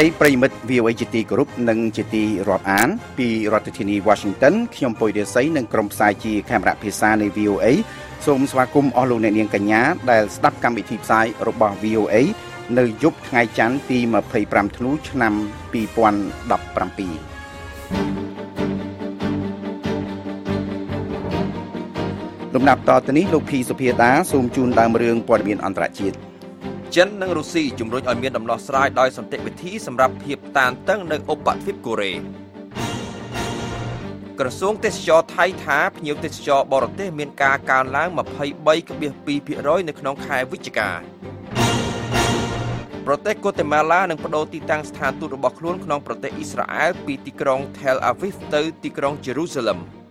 ដីប្រិមិត្ត VOA ជាទីគោរពនិងជាទីរាប់អាន ពីរដ្ឋធានី Washington ខ្ញុំពុយរាសីនិងក្រុមផ្សាយជាខេមរៈភាសានៃ VOA សូមស្វាគមន៍អស់លោកអ្នកនាងកញ្ញាដែលស្ដាប់កម្មវិធីផ្សាយរបស់ VOA នៅយប់ថ្ងៃច័ន្ទទី25ធ្នូឆ្នាំ2017លំដាប់តទៅនេះលោកភីសុភាដាសូមជូនដើមរឿងព័ត៌មានអន្តរជាតិ ចិននិងរុស្ស៊ីជំរុញឲ្យមានដំណោះស្រាយដោយសន្តិវិធីសម្រាប់ភាពតានតឹងនៅឧបទ្វីបកូរ៉េក្រសួងទេសចរថៃថាភ្ញៀវទេសចរបរទេសមានការកើនឡើង23.2%នៅក្នុងខែវិច្ឆិកាប្រទេសកូតេម៉ាឡានឹងបដូរទីតាំងស្ថានទូតរបស់ខ្លួនក្នុងប្រទេសអ៊ីស្រាអែលពីទីក្រុង Tel Aviv ទៅទីក្រុង Jerusalem ។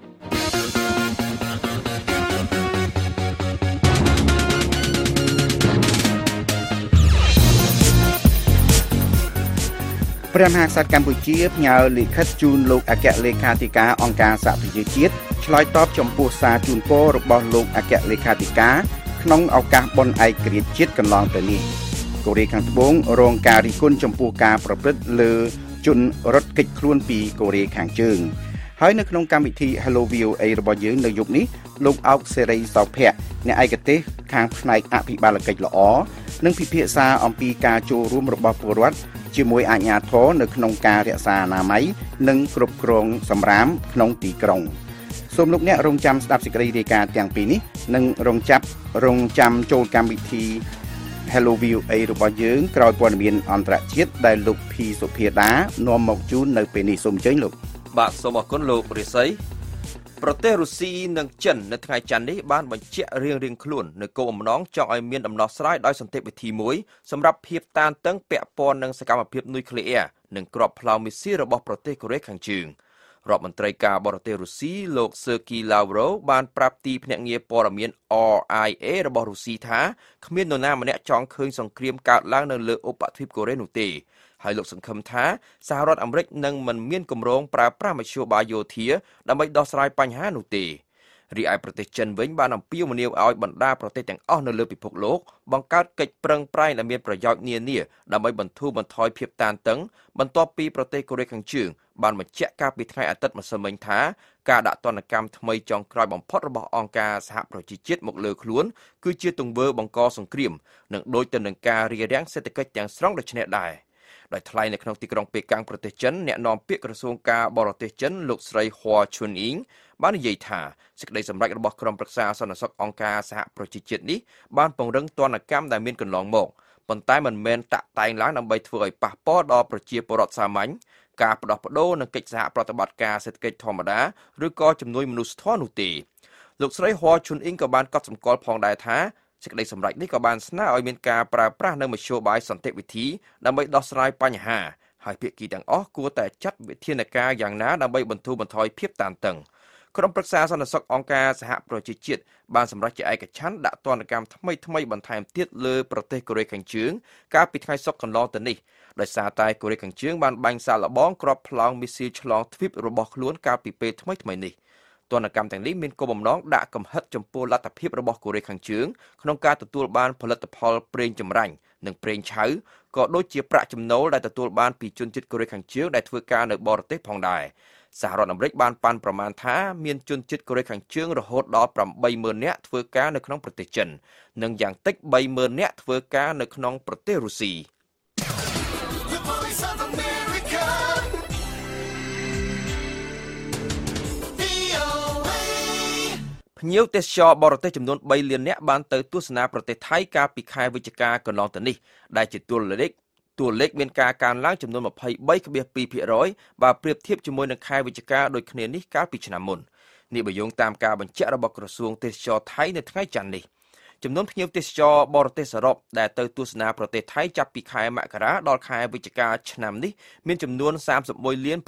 ព្រះមហាក្សត្រកម្ពុជាផ្ញើលិខិតជូនលោកអគ្គលេខាធិការអង្គការសហប្រជាជាតិឆ្លើយតបចំពោះសារជូនពររបស់លោកអគ្គលេខាធិការក្នុងឱកាសបុណ្យឯករាជ្យជាតិកន្លងទៅនេះកូរ៉េខាងត្បូងរងការរិះគន់ចំពោះការប្រព្រឹត្តលើជនរត់គេចខ្លួនពីកូរ៉េខាងជើងហើយនៅក្នុងកម្មវិធី Hello VOA របស់យើងនៅយប់នេះលោកអោកសេរីសោភ័ក្រអ្នកឯកទេសខាងផ្នែកអភិបាលកិច្ចល្អនឹងពិភាក្សាអំពីការចូលរួមរបស់ពលរដ្ឋ ជាមួយអាជ្ញាធរនៅក្នុងការរក្សាអនាម័យនិងគ្រប់គ្រងសម្រាមក្នុងទីក្រុងសូមលោកអ្នករងចាំស្ដាប់សេចក្តីរាយការណ៍ទាំងពីរនេះនិងរងចាប់រងចាំចូលកម្មវិធី Hello View អីរបស់យើងក្រោយព័ត៌មានអន្តរជាតិដែលលោកភីសុភាដានាំមកជូននៅពេលនេះសូមអញ្ជើញលោកបាទសូមអរគុណលោករិស័យ ប្រទេសរុស្ស៊ីនិងចិននៅថ្ងៃច័ន្ទនេះបានបញ្ជាក់រៀងៗខ្លួននៅគោលបំណងចង់ឲ្យមានដំណោះស្រាយដោយសន្តិវិធីមួយសម្រាប់ភាពតានតឹងពាក់ព័ន្ធនឹងសកម្មភាពនុយក្លេអ៊ែរនិងគ្រាប់ផ្លោមមីស៊ីលរបស់ប្រទេសកូរ៉េខាងជើងរដ្ឋមន្ត្រីការបរទេសរុស្ស៊ីលោក Sergei Lavrov បានប្រាប់ទីភ្នាក់ងារព័ត៌មាន RIA របស់រុស្ស៊ីថាគ្មាននរណាម្នាក់ចង់ឃើញសង្គ្រាមកើតឡើងនៅលើឧបទ្វីបកូរ៉េនោះទេ ហើយលោកសង្ឃឹមថាសហរដ្ឋអាមេរិកនឹងមិនមានគម្រោងប្រើប្រាស់មធ្យោបាយយោធាដើម្បីដោះស្រាយបញ្ហានោះទេរីឯប្រទេសចិនវិញបានអំពាវនាវឲ្យបណ្ដាប្រទេសទាំងអស់នៅលើពិភពលោកបង្កើតកិច្ចប្រឹងប្រែងដែលមានប្រយោជន៍នានាដើម្បីបន្ធូរបន្ថយភាពតានតឹងបន្ទាប់ពីប្រទេសកូរ៉េខាងជើងបានបញ្ជាក់កាលពីថ្ងៃអាទិត្យម្សិលមិញថាការដាក់ទណ្ឌកម្មថ្មីចុងក្រោយបំផុតរបស់អង្គការសហប្រជាជាតិមកលើខ្លួនគឺជាទង្វើបង្កសង្គ្រាមនិងដូចទៅនឹងការរារាំងសេដ្ឋកិច្ចទាំងស្រុងដូចនេះដែរ។ ដោយថ្លែងនៅក្នុងទីក្រុងប៉េកាំងប្រទេសចិនអ្នកនាំពាក្យក្រសួងការបរទេសចិនលោកស្រីហួឈុនអ៊ីងបាននិយាយថាសេចក្តីសម្រេចរបស់ក្រុមប្រឹក្សាសន្តិសុខអង្គការសហប្រជាជាតិនេះបានពង្រឹងទណ្ឌកម្មដែលមានកន្លងមកប៉ុន្តែមិនមែនតាក់តែងឡើងដើម្បីធ្វើឲ្យប៉ះពាល់ដល់ប្រជាពលរដ្ឋសាមញ្ញការផ្ដោះប្ដូរនិងកិច្ចសហប្រតិបត្តិការសេដ្ឋកិច្ចធម្មតាឬក៏ជំនួយមនុស្សធម៌នោះទេលោកស្រីហួឈុនអ៊ីងក៏បានកត់សម្គាល់ផងដែរថា សេចក្តីសម្រេចនេះក៏បានស្នើឲ្យមានការប្រើប្រាស់នៅមធ្យោបាយសន្តិវិធីដើម្បីដោះស្រាយបញ្ហាហើយភាគីទាំងអស់គួរតែចាត់វិធានការយ៉ាងណាដើម្បីបន្ធូរបន្ថយភាពតានតឹងក្រុមប្រឹក្សាសន្តិសុខអង្គការសហប្រជាជាតិបានសម្រេចជាឯកច្ឆន្ទដាក់ទណ្ឌកម្មថ្មីថ្មីបន្ថែមទៀតលើប្រទេសកូរ៉េខាងជើងកាលពីថ្ងៃសុក្រកន្លងទៅនេះដោយសារតែកូរ៉េខាងជើងបានបាញ់សាកល្បងគ្រាប់ផ្លោងមីស៊ីលឆ្លងទ្វីបរបស់ខ្លួនកាលពីពេលថ្មីថ្មីនេះ។ ទណ្ឌកម្មទាំងនេះមានគោលបំណងដាក់កំហិតចំពោះលទ្ធភាពរបស់កូរ៉េខាងជើងក្នុងការទទួលបានផលិតផលប្រេងចម្រាញ់និងប្រេងឆៅក៏ដូចជាប្រាក់ចំណូលដែលទទួលបានពីជនជាតិកូរ៉េខាងជើងដែលធ្វើការនៅបរទេសផងដែរសហរដ្ឋអាមេរិកបានប៉ាន់ប្រមាណថាមានជនជាតិកូរ៉េខាងជើងរហូតដល់80000នាក់ធ្វើការនៅក្នុងប្រទេសចិន និងយ៉ាងតិច30000នាក់ធ្វើការនៅក្នុងប្រទេសរុស្ស៊ី ភ្ញៀវទេសចរបរទេសចំនួន3លាននាក់បានទៅទស្សនាប្រទេសថៃកាលពីខែវិច្ឆិកាកន្លងទៅនេះដែលជាតួលេខតួលេខមានការកើនឡើងចំនួន23.2%បើប្រៀបធៀបជាមួយនឹងខែវិច្ឆិកាដូចគ្នានេះកាលពីឆ្នាំមុននេះបើយោងតាមការបញ្ជាក់របស់ក្រសួងទេសចរថៃនៅថ្ងៃច័ន្ទនេះចំនួនភ្ញៀវទេសចរបរទេសសរុបដែលទៅទស្សនាប្រទេសថៃចាប់ពីខែមករាដល់ខែវិច្ឆិកាឆ្នាំនេះមានចំនួន31លាន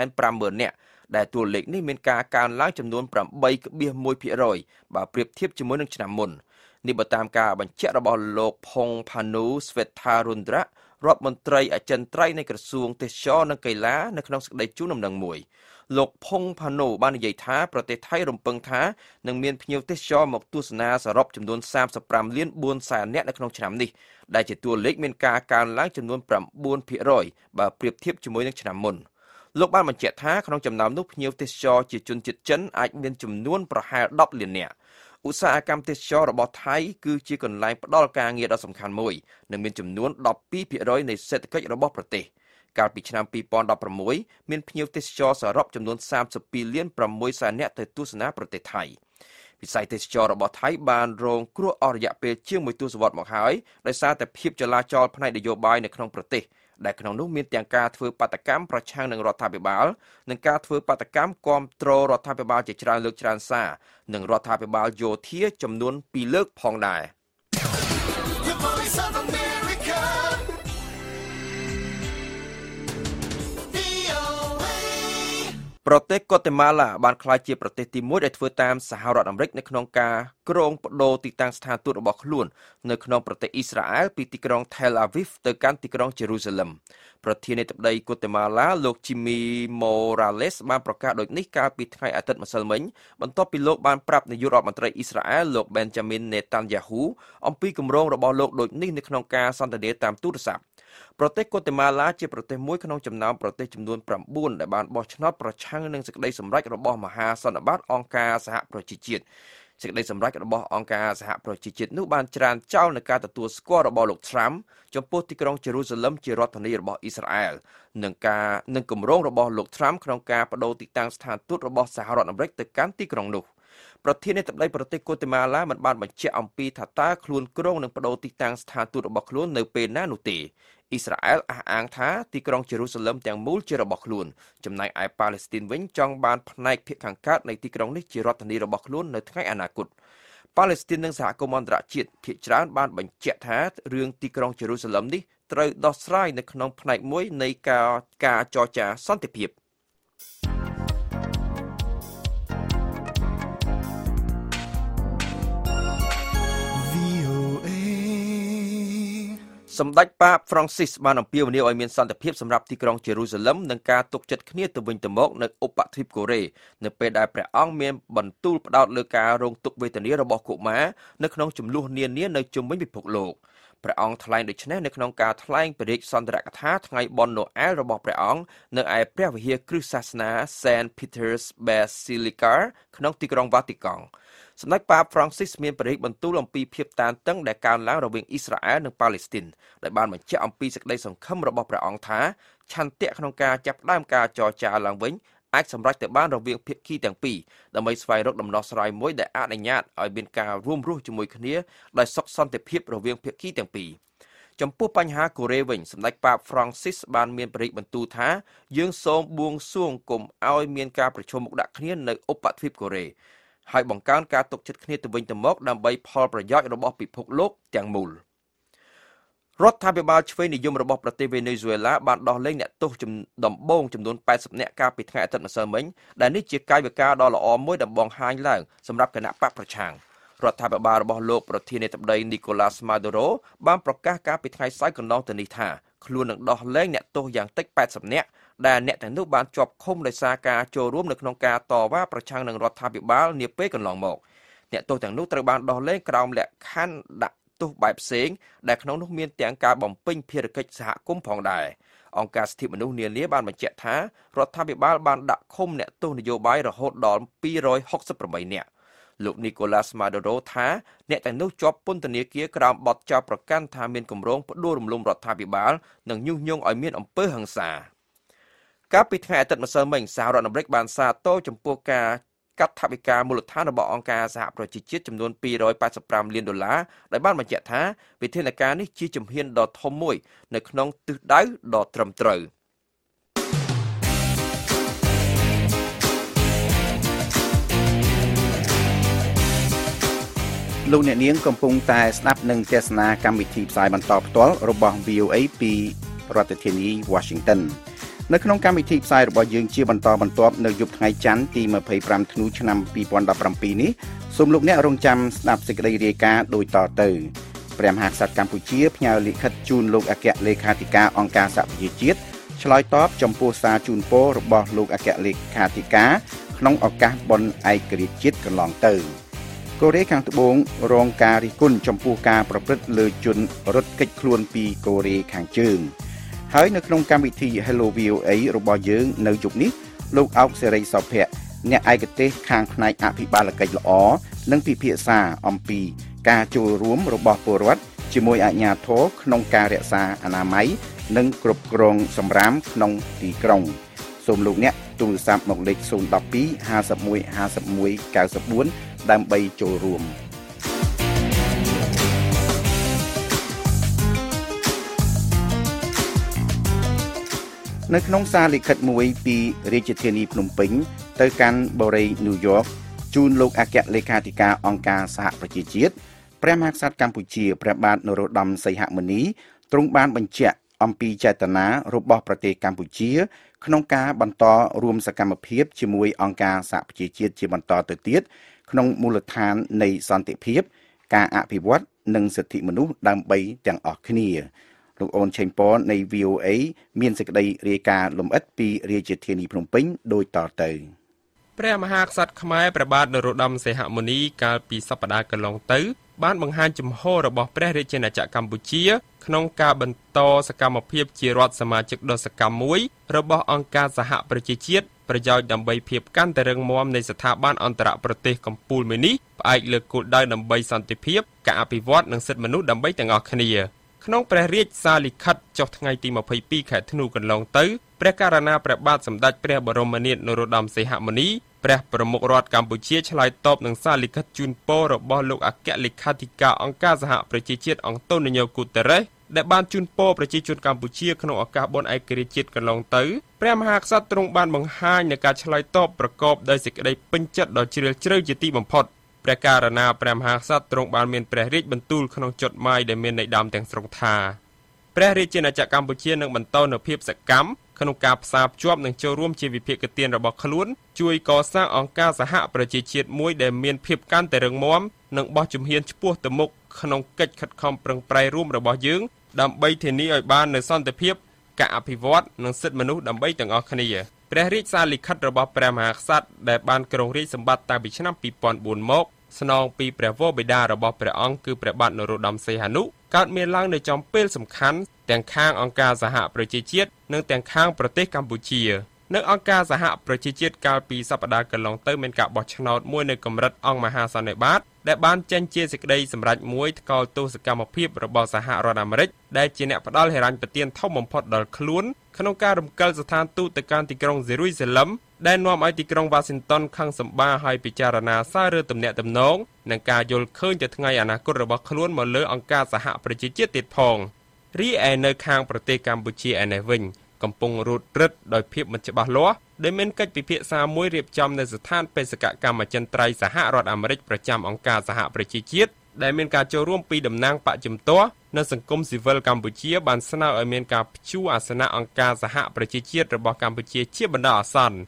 850,000នាក់ ដែលតួលេខនេះមានការកើនឡើងចំនួន8.1%បើប្រៀបធៀបជាមួយនឹងឆ្នាំមុននេះបើតាមការបញ្ជាក់របស់លោកផុងផានូស្វេថារុនដ្រារដ្ឋមន្ត្រីអចិន្ត្រៃយ៍នៃក្រសួងទេសចរនិងកីឡានៅក្នុងសេចក្តីជូនដំណឹងមួយលោកផុងផាណូបាននិយាយថាប្រទេសថៃរំពឹងថានឹងមានភ្ញៀវទេសចរមកទស្សនាសរុបចំនួន35លាន4សែននាក់នៅក្នុងឆ្នាំនេះដែលជាតួលេខមានការកើនឡើងចំនួន9%បើប្រៀបធៀបជាមួយនឹងឆ្នាំមុន លោកបានបញ្ជាក់ថាក្នុងចំណោមនោះភ្ញៀវទេសចរជាជនជាតិចិនអាចមានចំនួនប្រហែល10លាននាក់ឧស្សាហកម្មទេសចររបស់ថៃគឺជាកន្លែងផ្ដល់ការងារដ៏សំខាន់មួយនិងមានចំនួន12%នៃសេដ្ឋកិច្ចរបស់ប្រទេសកាលពីឆ្នាំ2016មានភ្ញៀវទេសចរសរុបចំនួន32លាន6សែននាក់ទៅទស្សនាប្រទេសថៃវិស័យទេសចររបស់ថៃបានរងគ្រោះអស់រយៈពេលជាងមួយទសវត្សរ៍មកហើយដោយសារតែភាពចលាចលផ្នែកនយោបាយនៅក្នុងប្រទេស ដែលក្នុងនោះមានទាំងការធ្វើបាតកម្មប្រឆាំងនឹងរដ្ឋាភិបាលនិងការធ្វើបាតកម្មគ្រប់គ្រងរដ្ឋាភិបាលជាច្រើនលើកច្រើនសារនិងរដ្ឋាភិបាលយោធាចំនួន2លើកផងដែរ។ ប្រទេសកូតេម៉ាឡាបានក្លាយជាប្រទេសទី1ដែលធ្វើតាមសហរដ្ឋអាមេរិកនៅក្នុងការគ្រងបដូរទីតាំងស្ថានទូតរបស់ខ្លួននៅក្នុងប្រទេសអ៊ីស្រាអែលពីទីក្រុង Tel Aviv ទៅកាន់ទីក្រុង Jerusalem ប្រធានាធិបតីកូតេម៉ាឡាលោក Jimmy Morales បានប្រកាសដូចនេះកាលពីថ្ងៃអាទិត្យម្សិលមិញបន្ទាប់ពីលោកបានប្រាប់នាយករដ្ឋមន្ត្រីអ៊ីស្រាអែលលោក Benjamin Netanyahu អំពីគម្រោងរបស់លោកដូចនេះនៅក្នុងការសន្ទនាតាមទូរស័ព្ទ ប្រទេសកូតេម៉ាឡាជាប្រទេសមួយក្នុងចំណោមប្រទេសចំនួន9ដែលបានបោះឆ្នោតប្រឆាំងនឹងសេចក្តីសម្រេចរបស់មហាសន្និបាតអង្គការសហប្រជាជាតិសេចក្តីសម្រេចរបស់អង្គការសហប្រជាជាតិនោះបានច្រានចោលនឹងការទទួលស្គាល់របស់លោកត្រាំចំពោះទីក្រុងជេរូសាឡឹមជារដ្ឋធានីរបស់អ៊ីស្រាអែលនិងការនឹងគម្រោងរបស់លោកត្រាំក្នុងការបដូរទីតាំងស្ថានទូតរបស់សហរដ្ឋអាមេរិកទៅកាន់ទីក្រុងនោះប្រធានាធិបតីប្រទេសកូតេម៉ាឡាមិនបានបញ្ជាក់អំពីថាតើខ្លួនគ្រងនឹងបដូរទីតាំងស្ថានទូតរបស់ខ្លួននៅពេលណានោះទេ អ៊ីស្រាអែលអះអាងថាទីក្រុងជេរូសាឡឹមទាំងមូលជារបស់ខ្លួនចំណែកឯប៉ាឡេស្ទីនវិញចង់បានផ្នែកភាគខាងកើតនៃទីក្រុងនេះជារដ្ឋធានីរបស់ខ្លួននៅថ្ងៃអនាគតប៉ាឡេស្ទីននិងសហគមន៍អន្តរជាតិភាគច្រើនបានបញ្ជាក់ថារឿងទីក្រុងជេរូសាឡឹមនេះត្រូវដោះស្រាយនៅក្នុងផ្នែកមួយនៃការការចរចាសន្តិភាព សម្ដេចប៉ាប Francis បានអំពាវនាវឲ្យមានសន្តិភាពសម្រាប់ទីក្រុងជេរូសាឡឹមនិងការទុកចិត្តគ្នាទៅវិញទៅមកនៅឧបទ្វីបកូរ៉េនៅពេលដែលព្រះអង្គមានបន្ទូលផ្ដោតលើការរងទុក្ខវេទនារបស់កុមារនៅក្នុងចំនួននានានៅជុំវិញពិភពលោក ព្រះអង្គថ្លែងដូចនេះនៅក្នុងការថ្លែងព្រះរាជសន្ទរកថាថ្ងៃបុណ្យណូអែលរបស់ព្រះអង្គនៅឯព្រះវិហារគ្រឹស្តសាសនា St Peter's Basilica ក្នុងទីក្រុងវ៉ាទីកង់សម្ដេចប៉ាប Francis មានប្រេកបន្ទូលអំពីភាពតានតឹងដែលកើនឡើងរវាងអ៊ីស្រាអែលនិងប៉ាឡេស្ទីនដែលបានបញ្ជាក់អំពីសេចក្តីសង្ឃឹមរបស់ព្រះអង្គថាឆន្ទៈក្នុងការចាប់ផ្ដើមការចរចាឡើងវិញ អាចសម្រេចទៅបានរវាងភាគីទាំងពីរដើម្បីស្វែងរកដំណោះស្រាយមួយដែលអនុញ្ញាតឲ្យមានការរួមរស់ជាមួយគ្នាដោយសុខសន្តិភាពរវាងភាគីទាំងពីរចំពោះបញ្ហាកូរ៉េវិញសម្ដេចប៉ាប Francis បានមានប្រេកបន្ទូលថាយើងសូមបួងសួងគុំឲ្យមានការប្រជុំមុខដាក់គ្នានៅឧបទ្វីបកូរ៉េហើយបង្កើនការទុកចិត្តគ្នាទៅវិញទៅមកដើម្បីផលប្រយោជន៍របស់ពិភពលោកទាំងមូល រដ្ឋាភិបាលឆ្វេងនិយមរបស់ប្រទេសវេណេស៊ុយអេឡាបានដោះលែងអ្នកទោសដំបូងចំនួន80នាក់កាលពីថ្ងៃអាទិត្យម្សិលមិញដែលនេះជាកាយវិការដ៏ល្អមួយដែលបង្ហាញឡើងសម្រាប់គណៈបកប្រឆាំងរដ្ឋាភិបាលរបស់លោកប្រធានាធិបតីនីកូឡាសម៉ាដូរ៉ូបានប្រកាសកាលពីថ្ងៃសៅរ៍កន្លងទៅនេះថាខ្លួននឹងដោះលែងអ្នកទោសយ៉ាងតិច80នាក់ដែលអ្នកទាំងនោះបានជាប់ឃុំដោយសារការចូលរួមនៅក្នុងការតវ៉ាប្រឆាំងនឹងរដ្ឋាភិបាលនាពេលកន្លងមកអ្នកទោសទាំងនោះត្រូវបានដោះលែងក្រោមលក្ខខណ្ឌដាក់ ទោសបែបផ្សេងដែលក្នុងនោះមានទាំងការបំពេញភារកិច្ចសហគមន៍ផងដែរអង្គការសិទ្ធិមនុស្សនានាបានបញ្ជាក់ថារដ្ឋាភិបាលបានដាក់ឃុំអ្នកទោសនយោបាយរហូតដល់268នាក់លោកនីកូឡាសម៉ាដូរ៉ូថាអ្នកទាំងនោះជាប់ពន្ធនាគារក្រោមបទចោទប្រកាន់ថាមានគម្រោងផ្ដួលរំលំរដ្ឋាភិបាលនិងញុះញង់ឲ្យមានអំពើហិង្សាកាលពីថ្ងៃអាទិត្យម្សិលមិញសហរដ្ឋអាមេរិកបានសាទរចំពោះការ កាត់ថវិកាមូលដ្ឋានរបស់អង្គការសហប្រជាជាតិចំនួន285លានដុល្លារដែលបានបញ្ជាក់ថាវិធានការនេះជាជំហានដ៏ធំមួយ នៅក្នុងទិសដៅដ៏ត្រឹមត្រូវលោកអ្នកនាងកំពុងតែស្ដាប់និងទស្សនាកម្មវិធីផ្សាយបន្តផ្ទាល់របស់ VOA ពីរដ្ឋធានី Washington នៅក្នុងកម្មវិធីផ្សាយរបស់យើងជាបន្តបន្ទាប់នៅយប់ថ្ងៃច័ន្ទទី25ធ្នូឆ្នាំ2017នេះសូមលោកអ្នករងចាំស្ដាប់សេចក្តីរាយការណ៍ដូចតទៅព្រះមហាក្សត្រកម្ពុជាផ្ញើលិខិតជូនលោកអគ្គលេខាធិការអង្គការសហប្រជាជាតិឆ្លើយតបចំពោះសារជូនពររបស់លោកអគ្គលេខាធិការក្នុងឱកាសបុណ្យឯករាជ្យជាតិកន្លងទៅកូរ៉េខាងត្បូងរងការរិះគន់ចំពោះការប្រព្រឹត្តលើជនរត់គេចខ្លួនពីកូរ៉េខាងជើង ហើយនៅក្នុងកម្មវិធី Hello VOA របស់យើងនៅយប់នេះលោកអោកសេរីសុភ័ក្រអ្នកឯកទេសខាងផ្នែកអភិបាលកិច្ចល្អនិងពិភាក្សាអំពីការចូលរួមរបស់ពលរដ្ឋជាមួយអាជ្ញាធរក្នុងការរក្សាអនាម័យនិងគ្រប់គ្រងសម្រាមក្នុងទីក្រុងសូមលោកអ្នកទូរស័ព្ទមកលេខ012 51 51 94ដើម្បីចូលរួម នៅក្នុងសារលិខិតមួយពីរាជធានីភ្នំពេញ ទៅកាន់បូរីញូវយ៉កជូនលោកអគ្គលេខាធិការអង្គការសហប្រជាជាតិព្រះមហាក្សត្រកម្ពុជាព្រះបាទនរោត្តមសីហមុនីទ្រង់បានបញ្ជាក់អំពីចេតនារបស់ប្រទេសកម្ពុជា ក្នុងការបន្តរួមសកម្មភាពជាមួយអង្គការសហប្រជាជាតិជាបន្តទៅទៀតក្នុងមូលដ្ឋាននៃសន្តិភាព ការអភិវឌ្ឍនិងសិទ្ធិមនុស្សដើម្បីទាំងអស់គ្នា លោកអូនឆេងប៉នៃ VOA មានសេចក្តីរាយការណ៍លម្អិតពីរាជធានីភ្នំពេញដូចតទៅព្រះមហាក្សត្រខ្មែរព្រះបាទនរោត្តមសីហមុនីកាលពីសប្តាហ៍កន្លងទៅ បានបង្ហាញជំហររបស់ព្រះរាជាណាចក្រកម្ពុជា ក្នុងការបន្តសកម្មភាពជារដ្ឋសមាជិកដ៏សកម្មមួយរបស់អង្គការសហប្រជាជាតិប្រយោជន៍ដើម្បីភាពកាន់តែរឹងមាំនៃស្ថាប័នអន្តរប្រទេសកម្ពុជាមួយនេះផ្អែកលើគោលដៅដើម្បីសន្តិភាពការអភិវឌ្ឍនិងសិទ្ធិមនុស្សដើម្បីទាំងអស់គ្នា ក្នុងព្រះរាជសារលិខិតចុះថ្ងៃទី22ខែធ្នូកន្លងទៅព្រះករណាព្រះបាទសម្ដេចព្រះបរមនាថនរោត្តមសីហមុនីព្រះប្រមុខរដ្ឋកម្ពុជាឆ្លើយតបនឹងសារលិខិតជូនពររបស់លោកអគ្គលេខាធិការអង្គការសហប្រជាជាតិអង់តូនីញ៉ូគូតេរ៉េសដែលបានជូនពរប្រជាជនកម្ពុជាក្នុងឱកាសបុណ្យឯករាជ្យជាតិកន្លងទៅព្រះមហាក្សត្រទ្រង់បានបង្ហាញនូវការឆ្លើយតបប្រកបដោយសេចក្តីពេញចិត្តដ៏ជ្រាលជ្រៅជាទីបំផុត ព្រះករណាព្រះមហាក្សត្រទ្រង់បានមានព្រះរាជបន្ទូលក្នុងចុតម៉ាយដែលមានន័យដើមទាំងស្រុងថាព្រះរាជាណាចក្រកម្ពុជានឹងបន្តនូវភាពសកម្មក្នុងការផ្សារភ្ជាប់និងចូលរួមជាវិភាគទានរបស់ខ្លួនជួយកសាងអង្គការសហប្រជាជាតិមួយដែលមានភាពកាន់តែរឹងមាំនិងបោះជំហានឆ្ពោះទៅមុខក្នុងកិច្ចខិតខំប្រឹងប្រែងរួមរបស់យើងដើម្បីធានាឲ្យបាននូវសន្តិភាពការអភិវឌ្ឍនិងសិទ្ធិមនុស្សដើម្បីទាំងអស់គ្នា ព្រះរាជសារលិខិតរបស់ព្រះមហាក្សត្រដែលបានគ្រងរាជសម្បត្តិតាំងពីឆ្នាំ2004មកស្នងពីព្រះវរបិតារបស់ព្រះអង្គគឺព្រះបាទនរោត្តមសីហនុកើតមានឡើងនៅចំពេលសំខាន់ទាំងខាងអង្គការសហប្រជាជាតិនិងទាំងខាងប្រទេសកម្ពុជានៅអង្គការសហប្រជាជាតិកាលពីសប្តាហ៍កន្លងទៅមានការបោះឆ្នោតមួយនៅកម្រិតអង្គមហាសន្និបាត ដែលបានចេញជាសេចក្តីសម្រេចមួយថ្កោលទោសកម្មភាពរបស់សហរដ្ឋអាមេរិកដែលជាអ្នកផ្ដាល់ហិរញ្ញប្បទានធំបំផុតដល់ខ្លួនក្នុងការរំកិលស្ថានទូតទៅកាន់ទីក្រុងសេរុយសាឡឹមដែលនាំឲ្យទីក្រុងវ៉ាស៊ីនតោនខឹងសម្បាឲ្យពិចារណាសាររើទំនាក់ទំនងនិងការយល់ឃើញទៅថ្ងៃអនាគតរបស់ខ្លួនមកលើអង្គការសហប្រជាជាតិទៀតផងរីឯនៅខាងប្រទេសកម្ពុជាឯនេះវិញកំពុងរੂតរឹតដោយភាពមិនច្បាស់លាស់ ដែលមានកិច្ចពិភាក្សាមួយរៀបចំនៅស្ថានបេសកកម្មចិនត្រៃសហរដ្ឋអាមេរិកប្រចាំអង្គការសហប្រជាជាតិដែលមានការចូលរួមពីតំណាងបកជំទាស់នៅសង្គមស៊ីវិលកម្ពុជាបានស្នើឲ្យមានការព្យួរអាសនៈអង្គការសហប្រជាជាតិរបស់កម្ពុជាជាបណ្ដោះអាសន្ន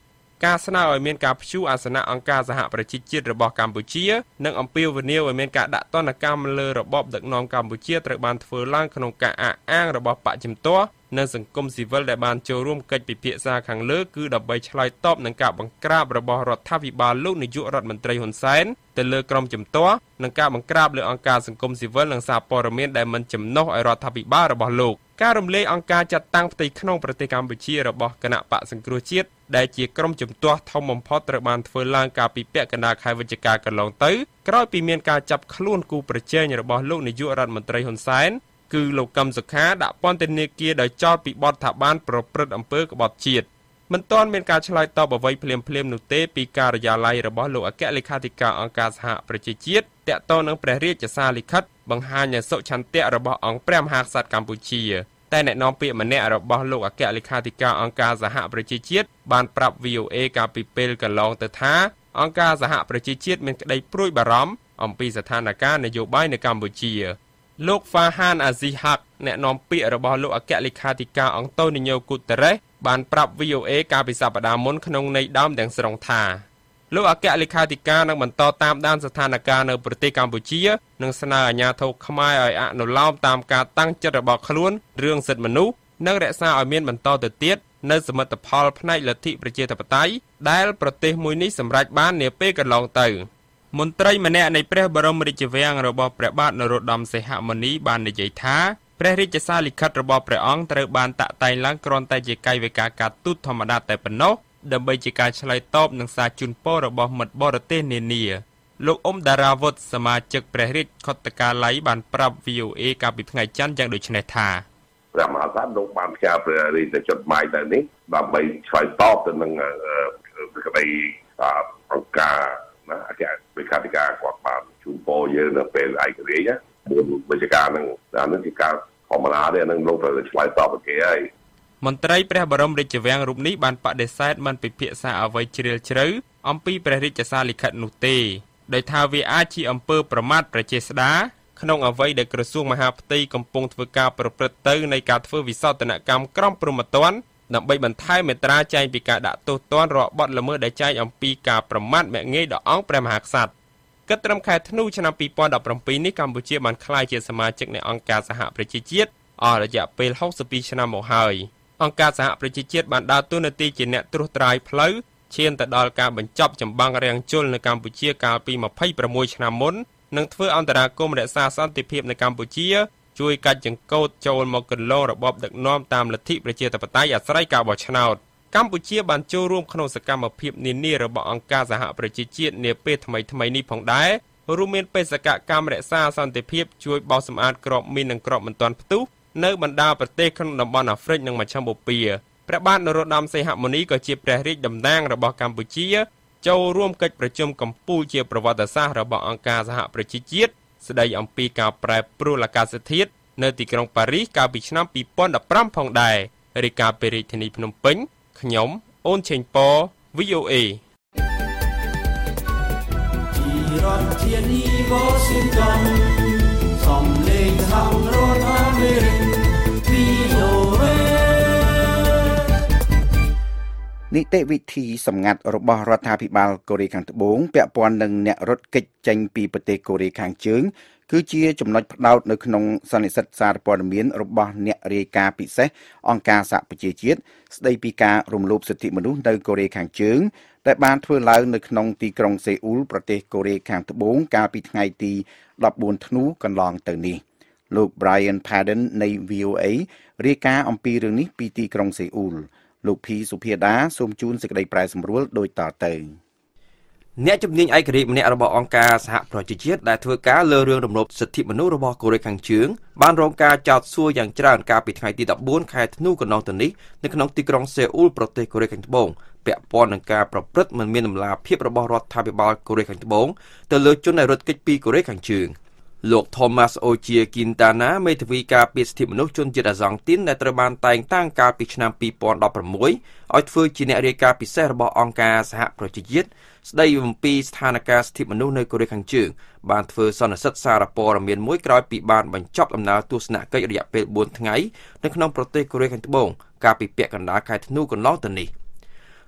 ការស្នើឲ្យមានការព្យួរអាសនៈអង្គការសហប្រជាជាតិរបស់កម្ពុជានិងអំពាវនាវឲ្យមានការដាក់ទណ្ឌកម្មលើរបបដឹកនាំកម្ពុជាត្រូវបានធ្វើឡើងក្នុងការអះអាងរបស់បកជំទាស់និ ងសង្គមស៊ីវិលដែលបានចូលរួមកិច្ចពិភាក្សាខាងលើគឺដើម្បីឆ្លើយតបនឹងការបង្ក្រាបរបស់រដ្ឋាភិបាលលោកនាយករដ្ឋមន្ត្រីហ៊ុនសែនទៅលើក្រមជំទាស់និងការបង្ក្រាបលើអង្គការសង្គមស៊ីវិលនិងសារព័ត៌មានដែលមិនចំណុះឲ្យរដ្ឋាភិបាលរបស់លោកការរំលែកអង្គការចាត់តាំងផ្ទៃក្នុងប្រទេសកម្ពុជារបស់គណៈបកសង្គ្រោះជាតិដែលជាក្រុមជំទាស់ធំបំផុតត្រូវបានធ្វើឡើងកាលពីពាក់កណ្ដាលខែវិច្ឆិកាកន្លងទៅក្រោយពីមានការចាប់ខ្លួនគូប្រជែងរបស់លោកនាយករដ្ឋមន្ត្រីហ៊ុនសែន គឺលោកកឹមសុខាដាក់ពន្ធនាគារដោយចោទពីបទថាបាន ប្រព្រឹត្តអំពើក្បត់ជាតិមិនទាន់មានការឆ្លើយតបអ្វីភ្លាមភ្លាមនោះទេពីការិយាល័យរបស់លោកអគ្គលេខាធិការអង្គការសហប្រជាជាតិតាក់ទងនឹងព្រះរាជសារលិខិតបង្ហាញនូវសុឆន្ទៈរបស់អង្គព្រះមហាក្សត្រកម្ពុជាតែអ្នកនាំពាក្យម្នាក់របស់លោកអគ្គលេខាធិការអង្គការសហប្រជាជាតិបានប្រាប់ VOA កាលពីពេលកន្លងទៅថាអង្គការសហប្រជាជាតិមានក្តីព្រួយបារម្ភអំពីស្ថានភាពនយោបាយនៅកម្ពុជា លោក Fahan Azihak អ្នកនាំពាក្យរបស់លោកអគ្គលេខាធិការអង្គតូនីញ៉ូគូតេរ៉េសបានប្រាប់ VOA កាលពីសប្តាហ៍មុនក្នុងន័យដើមទាំងស្រុងថាលោកអគ្គលេខាធិការនឹងបន្តតាមដានស្ថានភាពនៅប្រទេសកម្ពុជានិងស្នើអាជ្ញាធរខ្មែរឲ្យអនុលោមតាមការតាំងចិត្តរបស់ខ្លួនរឿងសិទ្ធិមនុស្សនិងរក្សាឲ្យមានបន្តទៅទៀតនៅសមិទ្ធផលផ្នែកលទ្ធិប្រជាធិបតេយ្យដែលប្រទេសមួយនេះសម្រេចបាននាពេលកន្លងទៅ មន្ត្រីម្នាក់នៃព្រះបរមរាជវាំងរបស់ព្រះបាទនរោត្តមសីហមុនីបាននិយាយថាព្រះរាជសារលិខិតរបស់ព្រះអង្គត្រូវបានតាក់តែងឡើងគ្រាន់តែជាកាយវិការការទូតធម្មតាតែប៉ុណ្ណោះដើម្បីជាការឆ្លើយតបនឹងសារជូនពររបស់មិត្តបរទេសនានាលោកអ៊ុំដារាវុធសមាជិកព្រះរាជខុទ្ទកាល័យបានប្រាប់ VOA កាលពីថ្ងៃច័ន្ទយ៉ាងដូចនេះថាព្រះមហាក្សត្រលោកបានផ្ញើព្រះរាជចុតម៉ាយទៅនេះដើម្បីឆ្លើយតបទៅនឹងក្តីអង្គការ ណាអគ្គលេខាធិការគាត់បានជូនពរយើងនៅពេលឯករាជ្យមួយវិជ្ជាការនឹងអានឹងជាការធម្មតាទេនឹងលោកត្រូវឆ្លើយតបទៅគេហើយមន្ត្រីព្រះបរមរាជវាំងរូបនេះបានបដិសេធមិនពិភាក្សាអ្វីជ្រាលជ្រៅអំពីព្រះរាជសារលិខិតនោះទេដោយថាវាអាចជាអំពើប្រមាថប្រជាស្ដាក្នុងអ្វីដែលក្រសួងមហាផ្ទៃកំពុងធ្វើការប្រព្រឹត្តទៅនៃការធ្វើវិសោធនកម្មក្រមព្រហ្មទណ្ឌ ដើម្បីបន្ថែមមេត្រាចែងពីការដាក់ទោសទណ្ឌរាល់បទល្មើសដែលចែងអំពីការប្រមាថមាក់ងាយដល់អង្គព្រះមហាក្សត្រគិតត្រឹមខែធ្នូឆ្នាំ2017នេះកម្ពុជាបានក្លាយជាសមាជិកនៃអង្គការសហប្រជាជាតិអស់រយៈពេល62ឆ្នាំមកហើយអង្គការសហប្រជាជាតិបានដើរតួនាទីជាអ្នកត្រួសត្រាយផ្លូវឈានទៅដល់ការបញ្ចប់ចម្បាំងរាំងជលនៅកម្ពុជាកាលពី26ឆ្នាំមុននិងធ្វើអន្តរាគមន៍រក្សាសន្តិភាពនៅកម្ពុជា ជួយកាច់ចង្កូតចូលមកកន្លងរបបដឹកនាំតាមលទ្ធិប្រជាធិបតេយ្យអាស្រ័យការបោះឆ្នោតកម្ពុជាបានចូលរួមក្នុងសកម្មភាពនានារបស់អង្គការសហប្រជាជាតិនាពេលថ្មីៗនេះផងដែររួមមានបេសកកម្មរក្សាសន្តិភាពជួយបោសសម្អាតក្របមីននិងក្របមិនទាន់ផ្ទុះនៅបណ្ដាប្រទេសក្នុងតំបន់អាហ្វ្រិកនិងមជ្ឈិមបូព៌ាព្រះបាទនរោត្តមសីហមុនីក៏ជាព្រះរាជតំណាងរបស់កម្ពុជាចូលរួមកិច្ចប្រជុំកម្ពុជាជាប្រវត្តិសាស្ត្ររបស់អង្គការសហប្រជាជាតិ ស្ដីអំពីការប្រែប្រួលអាកាសធាតុនៅទីក្រុងប៉ារីសកាលពីឆ្នាំ2015ផងដែររាយការណ៍ពីរាជធានីភ្នំពេញខ្ញុំអូនឆេងប៉ VOA ពីរដ្ឋធានី Washington សំលេងហៅរដ្ឋអាមេរិក នីតិវិធីសម្ងាត់របស់រដ្ឋាភិបាលកូរ៉េខាងត្បូងពាក់ព័ន្ធនឹងអ្នករត់គេចចេញពីប្រទេសកូរ៉េខាងជើង គឺជាចំណុចផ្ដោតនៅក្នុងសន្និសីទសារព័ត៌មានរបស់អ្នករាយការណ៍ពិសេសអង្គការសហប្រជាជាតិស្ដីពីការរំលោភសិទ្ធិមនុស្សនៅកូរ៉េខាងជើងដែលបានធ្វើឡើងនៅក្នុងទីក្រុងសេអ៊ូលប្រទេសកូរ៉េខាងត្បូងកាលពីថ្ងៃទី14ធ្នូកន្លងទៅនេះលោក Brian Padden នៃ VOA រាយការណ៍អំពីរឿងនេះពីទីក្រុងសេអ៊ូល លោកភីសុភាដាសូមជូនសេចក្តីប្រែសម្រួលដូចតទៅ។អ្នកជំនាញឯករាជ្យម្នាក់របស់អង្គការសហប្រជាជាតិដែលធ្វើការលើរឿងរំលោភសិទ្ធិមនុស្សរបស់កូរ៉េខាងជើងបានរងការចោទសួរយ៉ាងច្រើនកាលពីថ្ងៃទី14ខែធ្នូកន្លងទៅនេះនៅក្នុងទីក្រុងសេអ៊ូលប្រទេសកូរ៉េខាងត្បូងពាក់ព័ន្ធនឹងការប្រព្រឹត្តមិនមានដំណាភាពរបស់រដ្ឋាភិបាលកូរ៉េខាងត្បូងទៅលើជនដែលរត់គេចពីកូរ៉េខាងជើង លោក Thomas Ochia Quintana មេធាវីការពារសិទ្ធិមនុស្សជនជាតិអាសង់ទីនដែលត្រូវបានតែងតាំងកាលពីឆ្នាំ2016ឲ្យធ្វើជាអ្នករាយការណ៍ពិសេសរបស់អង្គការសហប្រជាជាតិស្ដីអំពីស្ថានភាពសិទ្ធិមនុស្សនៅកូរ៉េខាងជើងបានធ្វើសន្និសីទសារព័ត៌មានមួយក្រោយពីបានបញ្ចប់ដំណើរទស្សនកិច្ចរយៈពេល4ថ្ងៃនៅក្នុងប្រទេសកូរ៉េខាងត្បូងកាលពីពាក់កណ្ដាលខែធ្នូកន្លងទៅនេះ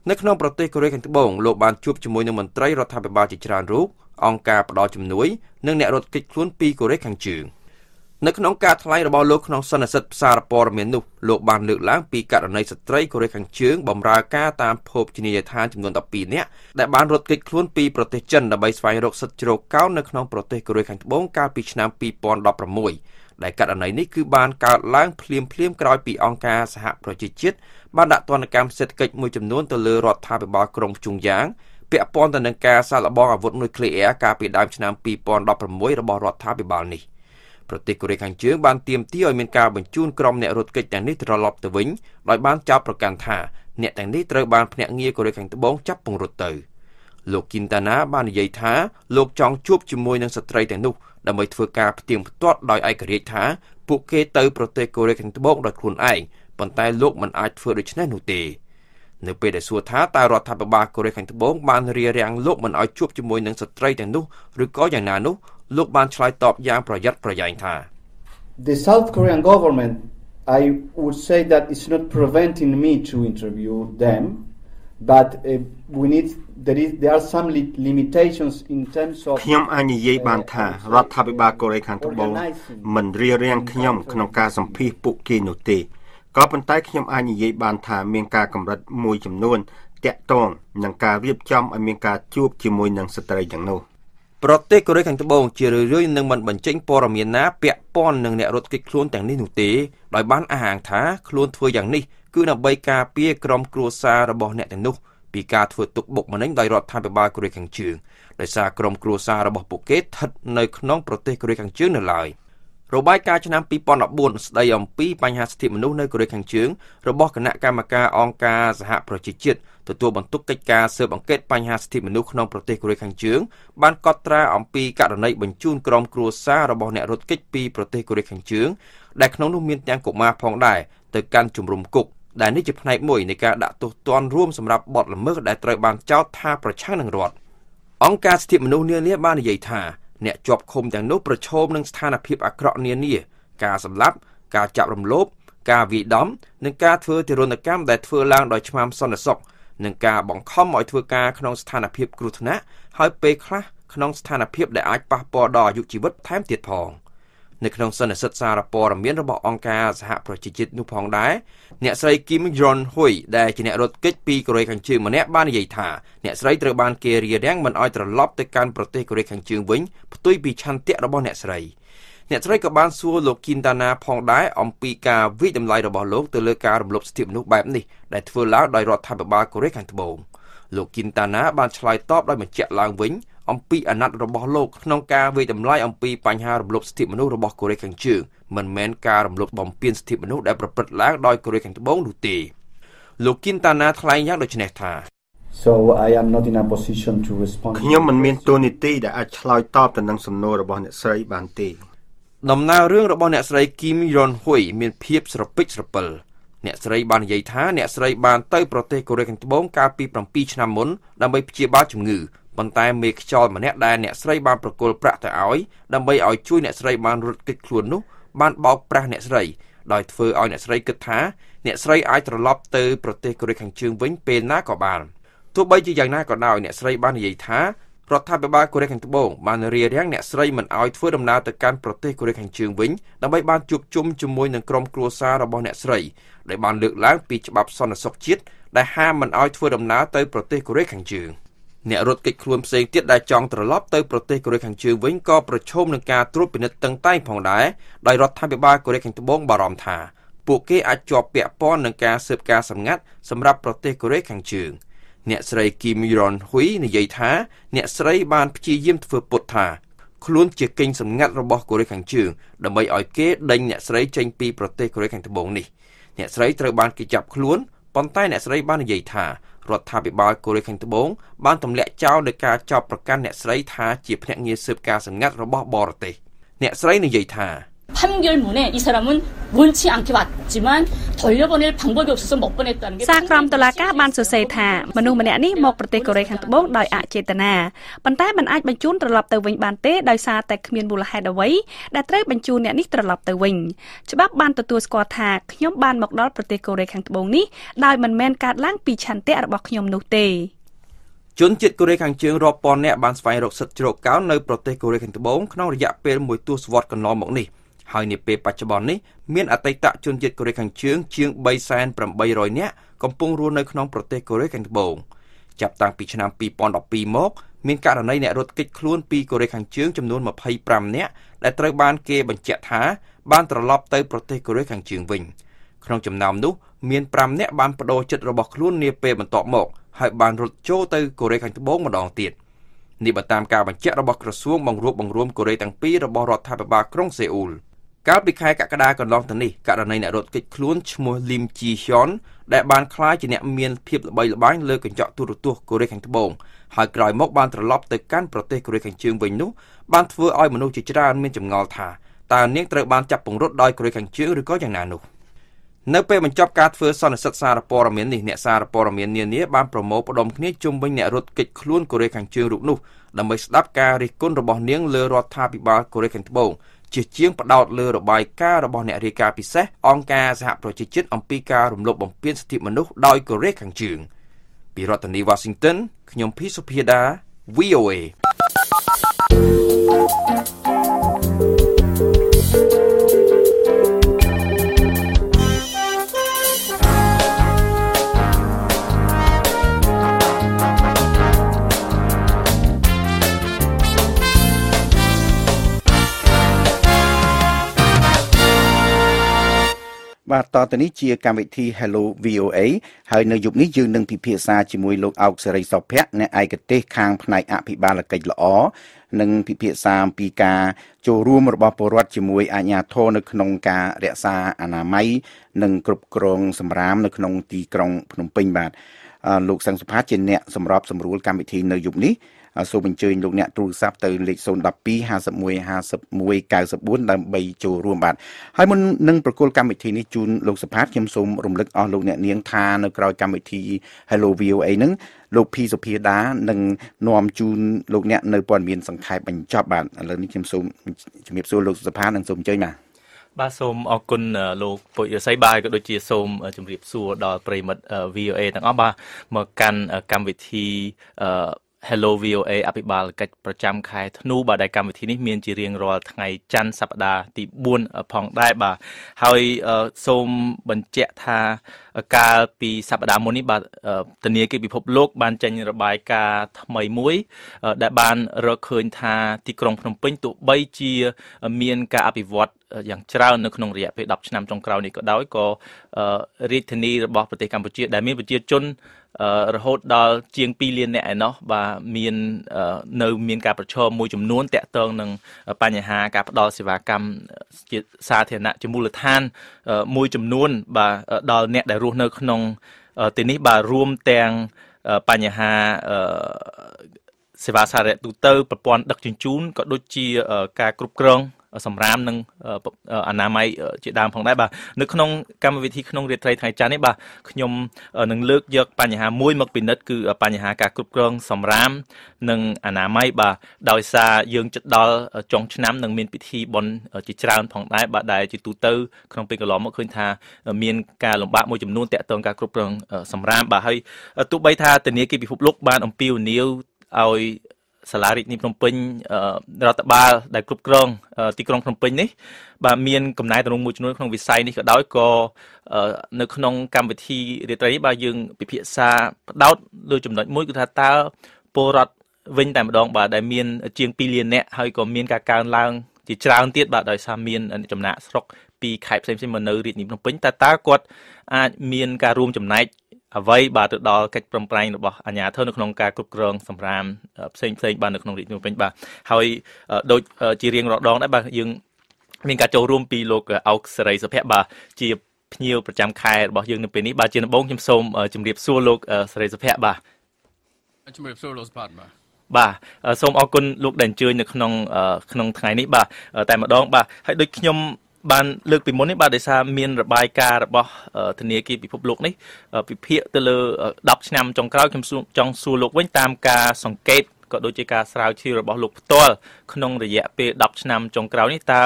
នៅក្នុងប្រទេសកូរ៉េខាងត្បូងលោកបានជួបជាមួយនឹងមន្ត្រីរដ្ឋាភិបាលជាច្រើនរូបអង្គការផ្ដល់ជំនួយនិងអ្នករត់គេចខ្លួនពីកូរ៉េខាងជើង។នៅក្នុងការថ្លែងរបស់លោកក្នុងសន្និសីទផ្សារព័ត៌មាននោះលោកបានលើកឡើងពីករណីស្ត្រីកូរ៉េខាងជើងបម្រើការតាមភោគនីយដ្ឋានចំនួន12នាក់ដែលបានរត់គេចខ្លួនពីប្រទេសចិនដើម្បីស្វែងរកសិទ្ធិជ្រកកោននៅក្នុងប្រទេសកូរ៉េខាងត្បូងកាលពីឆ្នាំ2016 ដែលករណីនេះគឺបានកើតឡើងភ្លាមភ្លាមក្រោយពីអង្គការសហប្រជាជាតិបានដាក់ទណ្ឌកម្មសេដ្ឋកិច្ចមួយចំនួនទៅលើរដ្ឋាភិបាលក្រុងភ្ជុងយ៉ាងពាក់ព័ន្ធទៅនឹងការសាកល្បងអាវុធនុយក្លេអ៊ែរកាលពីដើមឆ្នាំ2016របស់រដ្ឋាភិបាលនេះ។ប្រទេសកូរ៉េខាងជើងបានទាមទារឲ្យមានការបញ្ជូនក្រុមអ្នករត់គេចទាំងនេះត្រឡប់ទៅវិញដោយបានចោទប្រកាន់ថាអ្នកទាំងនេះត្រូវបានភ្នាក់ងារកូរ៉េខាងត្បូងចាប់ពង្រត់ទៅលោកគីនតាណាបាននិយាយថាលោកចង់ជួបជាមួយនឹងស្ត្រីទាំងនោះ ដើម្បីធ្វើការផ្ទៀងផ្ទាត់ដោយឯករាជ្យថាពួកគេទៅប្រទេសកូរ៉េខាងត្បូងដោយខ្លួនឯងប៉ុន្តែលោកមិនអាចធ្វើដូច្នេះនោះទេនៅពេលដែលសួរថាតើរដ្ឋាភិបាលកូរ៉េខាងត្បូងបានរារាំងលោកមិនឲ្យជួបជាមួយនឹងស្ត្រីទាំងនោះឬក៏យ៉ាងណានោះលោកបានឆ្លើយតបយ៉ាងប្រយ័ត្នប្រយែងថា The South Korean government I would say that it's not preventing me to interview them but uh, we need there is there are some li limitations in terms of ខ្ញុំអាចនិយាយបានថារដ្ឋាភិបាលកូរ៉េខាងត្បូងមិនរៀបរៀងខ្ញុំក្នុងការសម្ភាសពួកគេនោះទេក៏ប៉ុន្តែខ្ញុំអាចនិយាយបានថាមានការកម្រិតមួយចំនួនតាក់ទងនឹងការរៀបចំឲ្យមានការជួបជាមួយនឹងស្ត្រីទាំងនោះប្រទេសកូរ៉េខាងត្បូងជារឿយៗនឹងមិនបញ្ចេញព័ត៌មានណាពាក់ព័ន្ធនឹងអ្នករត់គេចខ្លួនទាំងនេះនោះទេដោយបានអះអាងថាខ្លួនធ្វើយ៉ាងនេះ គឺដើម្បីការពារក្រុមគ្រួសាររបស់អ្នកទាំងនោះពីការធ្វើទុកបុកម្នេញដោយរដ្ឋាភិបាលកូរ៉េខាងជើងដោយសារក្រុមគ្រួសាររបស់ពួកគេស្ថិតនៅក្នុងប្រទេសកូរ៉េខាងជើងនៅឡើយរបាយការណ៍ឆ្នាំ2014ស្ដីអំពីបញ្ហាសិទ្ធិមនុស្សនៅកូរ៉េខាងជើងរបស់គណៈកម្មការអង្គការសហប្រជាជាតិទទួលបន្ទុកកិច្ចការស៊ើបអង្កេតបញ្ហាសិទ្ធិមនុស្សក្នុងប្រទេសកូរ៉េខាងជើងបានកត់ត្រាអំពីករណីបញ្ជូនក្រុមគ្រួសាររបស់អ្នករត់គេចពីប្រទេសកូរ៉េខាងជើងដែលក្នុងនោះមានទាំងកុមារផងដែរទៅកាន់ជំរំគុក ដែលនេះជាផ្នែកមួយនៃការដាក់ទោសទណ្ឌរួមសម្រាប់បទល្មើសដែលត្រូវបានចោទថាប្រឆាំងនឹងរដ្ឋអង្គការសិទ្ធិមនុស្សនានាបាននិយាយថាអ្នកជាប់ឃុំទាំងនោះប្រឈមនឹងស្ថានភាពអាក្រក់នានាការសម្លាប់ការចាប់រំលោភការវាយដំនិងការធ្វើទារុណកម្មដែលធ្វើឡើងដោយឆ្មាំសន្តិសុខនិងការបង្ខំឲ្យធ្វើការក្នុងស្ថានភាពគ្រោះថ្នាក់ហើយពេលខ្លះក្នុងស្ថានភាពដែលអាចប៉ះពាល់ដល់អាយុជីវិតថែមទៀតផង។ នៅក្នុងសន្និសីទសារព័ត៌មានរបស់អង្គការសហប្រជាជាតិនោះផងដែរអ្នកស្រីគីមយ៉ុនហ៊ុយដែលជាអ្នករត់គេចពីកូរ៉េខាងជើងម្នាក់បាននិយាយថាអ្នកស្រីត្រូវបានគេរារាំងមិនឲ្យត្រឡប់ទៅកាន់ប្រទេសកូរ៉េខាងជើងវិញផ្ទុយពីឆន្ទៈរបស់អ្នកស្រីអ្នកស្រីក៏បានសួរលោកគីនតាណាផងដែរអំពីការវិតម្លៃរបស់លោកទៅលើការរំលោភសិទ្ធិមនុស្សបែបនេះដែលធ្វើឡើងដោយរដ្ឋាភិបាលកូរ៉េខាងត្បូងលោកគីនតាណាបានឆ្លើយតបដោយបញ្ជាក់ឡើងវិញ អំពីអាណត្តិរបស់លោកក្នុងការវិយតម្លៃអំពីបញ្ហារំលោភសិទ្ធិមនុស្សរបស់កូរ៉េខាងជើងមិនមែនការរំលោភបំពានសិទ្ធិមនុស្សដែលប្រព្រឹត្តឡើងដោយកូរ៉េខាងត្បូងនោះទេលោកគីនតាណាថ្លែងយ៉ាងដូចនេះថា So I am not in a position to respond ខ្ញុំមិនមានតួនាទីដែលអាចឆ្លើយតបទៅនឹងសំណួររបស់អ្នកស្រីបានទេដំណើររឿងរបស់អ្នកស្រីគីមយ៉ុនហ៊ុយមានភាពស្រពេចស្រពិលអ្នកស្រីបាននិយាយថាអ្នកស្រីបានទៅប្រទេសកូរ៉េខាងត្បូងកាលពី7ឆ្នាំមុនដើម្បីព្យាបាលជំងឺ ប៉ុន្តែមេខ្យល់ម្នាក់ដែលអ្នកស្រីបានប្រគល់ប្រាក់ទៅឲ្យដើម្បីឲ្យជួយអ្នកស្រីបានរត់គេចខ្លួននោះបានបោកប្រាស់អ្នកស្រីដោយធ្វើឲ្យអ្នកស្រីគិតថាអ្នកស្រីអាចត្រឡប់ទៅប្រទេសកូរ៉េខាងជើងវិញពេលណាក៏បានទោះបីជាយ៉ាងណាក៏ដោយអ្នកស្រីបាននិយាយថារដ្ឋាភិបាលកូរ៉េខាងត្បូងបានរារាំងអ្នកស្រីមិនឲ្យធ្វើដំណើរទៅកាន់ប្រទេសកូរ៉េខាងជើងវិញដើម្បីបានជួបជុំជាមួយនឹងក្រុមគ្រួសាររបស់អ្នកស្រីដែលបានលើកឡើងពីច្បាប់សន្តិសុខជាតិដែលហាមមិនឲ្យធ្វើដំណើរទៅប្រទេសកូរ៉េខាងជើង។ អ្នករត់គេចខ្លួនផ្សេងទៀតដែលចង់ត្រឡប់ទៅប្រទេសកូរ៉េខាងជើងវិញក៏ប្រឈមនឹងការត្រួតពិនិត្យតឹងតែងផងដែរដោយរដ្ឋាភិបាលកូរ៉េខាងត្បូងបារម្ភថាពួកគេអាចជាប់ពាក់ព័ន្ធនឹងការស៊ើបការសម្ងាត់សម្រាប់ប្រទេសកូរ៉េខាងជើងអ្នកស្រីគីមយ៉ុនហ៊ុយនិយាយថាអ្នកស្រីបានព្យាយាមធ្វើពុតថាខ្លួនជាកេងសម្ងាត់របស់កូរ៉េខាងជើងដើម្បីឲ្យគេដេញអ្នកស្រីចេញពីប្រទេសកូរ៉េខាងត្បូងនេះអ្នកស្រីត្រូវបានគេចាប់ខ្លួនប៉ុន្តែអ្នកស្រីបាននិយាយថា រដ្ឋាភិបាលកូរ៉េខាងត្បូងបានទម្លាក់ចោលដោយការចោទប្រកាន់អ្នកស្រីថាជាភ្នាក់ងារស៊ើបការសម្ងាត់របស់បរទេសអ្នកស្រីនិយាយថា 판결문에이사람은원치않게왔지만돌려보낼방법이없어서못보냈다는게សាក្រមតុលាការបានសរសេរថាមនុស្សម្នាក់នេះមកប្រទេសកូរ៉េខាងត្បូងដោយអចេតនាប៉ុន្តែមិនអាចបញ្ជូនត្រឡប់ទៅវិញបានទេដោយសារតែគ្មានមូលហេតុអ្វីដែលត្រូវបញ្ជូនអ្នកនេះត្រឡប់ទៅវិញច្បាប់បានទទួលស្គាល់ថាខ្ញុំបានមកដល់ប្រទេសកូរ៉េខាងត្បូងនេះដោយមិនមែនកើតឡើងពីឆន្ទៈរបស់ខ្ញុំនោះទេជនជាតិកូរ៉េខាងជើងរាប់ពាន់នាក់បានស្វែងរកសិទ្ធិជ្រកកោននៅប្រទេសកូរ៉េខាងត្បូងក្នុងរយៈពេលមួយទសវត្សរ៍កន្លងមកនេះ ហើយនាពេលបច្ចុប្បន្ននេះមានអតីតជនជាតិកូរ៉េខាងជើងជាង3.800នាក់កំពុងរស់នៅក្នុងប្រទេសកូរ៉េខាងត្បូងចាប់តាំងពីឆ្នាំ2012មកមានករណីអ្នករត់គេចខ្លួនពីកូរ៉េខាងជើងចំនួន25នាក់ដែលត្រូវបានគេបញ្ជាក់ថាបានត្រឡប់ទៅប្រទេសកូរ៉េខាងជើងវិញក្នុងចំណោមនោះមាន5នាក់បានបដូរចិត្តរបស់ខ្លួននាពេលបន្ទាប់មកហើយបានរត់ចូលទៅកូរ៉េខាងត្បូងម្ដងទៀតនេះបើតាមការបញ្ជាក់របស់ក្រសួងបង្រួបបង្រួមកូរ៉េទាំងពីររបស់រដ្ឋាភិបាលក្រុងសេអ៊ូល កាលពីខែកក្កដាកន្លងទៅនេះករណីអ្នករត់គេចខ្លួនឈ្មោះលីមជីហျុនដែលបានក្លាយជាអ្នកមានភាពល្បីល្បាញលើកញ្ចក់ទូរទស្សន៍កូរ៉េខាងត្បូងហើយក្រោយមកបានត្រឡប់ទៅកាន់ប្រទេសកូរ៉េខាងជើងវិញនោះបានធ្វើឲ្យមនុស្សជាច្រើនមានចម្ងល់ថាតើនាងត្រូវបានចាប់ពង្រត់ដោយកូរ៉េខាងជើងឬក៏យ៉ាងណានោះនៅពេលបញ្ចប់ការធ្វើសន្និសីទសារព័ត៌មាននេះអ្នកសារព័ត៌មាននានាបានប្រមូលផ្ដុំគ្នាជុំវិញអ្នករត់គេចខ្លួនកូរ៉េខាងជើងរូបនោះដើម្បីស្ដាប់ការរិះគន់របស់នាងលើរដ្ឋាភិបាលកូរ៉េខាងត្បូង ជាជាងផ្ដោតលើរបាយការណ៍របស់អ្នករាយការណ៍ពិសេសអង្គការសហប្រជាជាតិអំពីការរំលោភបំពានសិទ្ធិមនុស្សដោយកូរ៉េខាងជើងពីរដ្ឋធានី Washington ខ្ញុំភីសុភាដា VOA បាទតទៅនេះជាកម្មវិធី Hello VOA ហើយនៅយប់នេះយើងនឹងពិភាក្សាជាមួយលោកអោកសេរីសុភ័ក្រអ្នកឯកទេសខាងផ្នែកអភិបាលកិច្ចល្អនិងពិភាក្សាអំពីការចូលរួមរបស់ពលរដ្ឋជាមួយអាជ្ញាធរនៅក្នុងការរក្សាអនាម័យនិងគ្រប់គ្រងសម្រាមនៅក្នុងទីក្រុងភ្នំពេញបាទលោកសង្ឃសុផាជាអ្នកសម្របសម្រួលកម្មវិធីនៅយប់នេះ សូមអញ្ជើញលោកអ្នកទូរស័ព្ទទៅលេខ012 51 51 94ដើម្បីចូលរួមបាទហើយមុននឹងប្រគល់កម្មវិធីនេះជូនលោកសុផាតខ្ញុំសូមរំលឹកអស់លោកអ្នកនាងថានៅក្រៅកម្មវិធី Hello VOA នឹងលោកភីសុភាដានឹងនាំជូនលោកអ្នកនៅព័ត៌មានសង្ខេបបញ្ចប់បាទឥឡូវនេះខ្ញុំសូមជំរាបសួរលោកសុផាតនិងសូមអញ្ជើញបាទបាទសូមអរគុណលោកពុយរស័យបាទក៏ដូចជាសូមជម្រាបសួរដល់ប្រិមិត្ត VOA ទាំងអស់បាទមកកាន់កម្មវិធី Hello VOA អភិបាលកិច្ចប្រចាំខែធ្នូបាទដែលកម្មវិធីនេះមានជារៀងរាល់ថ្ងៃច័ន្ទសប្តាហ៍ទី4ផងដែរបាទហើយសូមបញ្ជាក់ថាកាលពីសប្តាហ៍មុននេះបាទធនាគារពិភពលោក បានចេញរបាយការណ៍ថ្មីមួយ ដែលបានរកឃើញថាទីក្រុងភ្នំពេញទោះបីជាមានការអភិវឌ្ឍយ៉ាងច្រើននៅក្នុងរយៈពេល10ឆ្នាំចុងក្រោយនេះក៏ដោយក៏រាជធានីរបស់ប្រទេសកម្ពុជាដែលមានប្រជាជន រហូតដល់ជាង2លាននាក់ឯណោះបាទមាននៅមានការប្រឈមមួយចំនួនតាក់ទងនឹងបញ្ហាការផ្ដល់សេវាកម្មជាសាធារណៈជាមូលដ្ឋានមួយចំនួន បាទដល់អ្នកដែលរស់នៅក្នុងទីនេះបាទរួមទាំងបញ្ហាសេវាសារៈទូទៅប្រព័ន្ធដឹកជញ្ជូនក៏ដូចជាការគ្រប់គ្រង សម្រាមនិងអនាម័យជាដើមផងដែរបាទនៅក្នុងកម្មវិធីក្នុងរាត្រីថ្ងៃច័ន្ទនេះបាទខ្ញុំនឹងលើកយកបញ្ហាមួយមកពិនិត្យគឺបញ្ហាការគ្រប់គ្រងសម្រាម និងអនាម័យបាទដោយសារយើងជិតដល់ចុងឆ្នាំនឹងមានពិធីបុណ្យជាច្រើនផងដែរបាទដែលជាទូទៅក្នុងពេលកន្លងមកឃើញថា មានការលំបាកមួយចំនួនតាក់ទងការគ្រប់គ្រងសម្រាមបាទហើយទោះបីថាធនាគារពិភពលោកបានអំពាវនាវឲ្យ សាលារាជធានីភ្នំពេញរដ្ឋបាលដែលគ្រប់គ្រងទីក្រុងភ្នំពេញនេះបាទមានកំណែទម្រង់មួយចំនួនក្នុងវិស័យនេះក៏ដោយក៏នៅក្នុងកម្មវិធីរាត្រីនេះបាទយើងពិភាក្សាផ្ដោតលើចំណុចមួយគឺថាតើពលរដ្ឋវិញតែម្ដងបាទដែលមានជាង2លាននាក់ហើយក៏មានការកើនឡើងជាច្រើនទៀតបាទដោយសារមានចំណាក់ស្រុកពីខេត្តផ្សេងៗមកនៅរាជធានីភ្នំពេញតើតើគាត់អាចមានការរួមចំណែក អ្វីបាទទៅដល់កិច្ចប្រឹងប្រែងរបស់អាជ្ញាធរនៅក្នុងការគ្រប់គ្រងសម្រាមផ្សេងផ្សេងបាទនៅក្នុងរាជធានីភ្នំពេញបាទហើយដូចជារៀងរាល់ដងដែរបាទយើងមានការចូលរួមពីលោកអោកសេរីសុភ័ក្របាទជាភ្ញៀវប្រចាំខែរបស់យើងនៅពេលនេះបាទជាដំបូងខ្ញុំសូមជម្រាបសួរលោកសេរីសុភ័ក្របាទជម្រាបសួរលោកសុផាតបាទបាទសូមអរគុណលោកដែលអញ្ជើញនៅក្នុងក្នុងថ្ងៃនេះបាទតែម្ដងបាទហើយដូចខ្ញុំ បានលើកពីមុននេះបាទដោយសារមានរបាយការណ៍របស់ធនាគារពិភពលោកនេះពិភាក្សាទៅលើ10ឆ្នាំចុងក្រោយខ្ញុំចង់សួរលោកវិញតាមការសង្កេតក៏ដូចជាការស្រាវជ្រាវរបស់លោកផ្ទាល់ក្នុងរយៈពេល10ឆ្នាំចុងក្រោយនេះតើ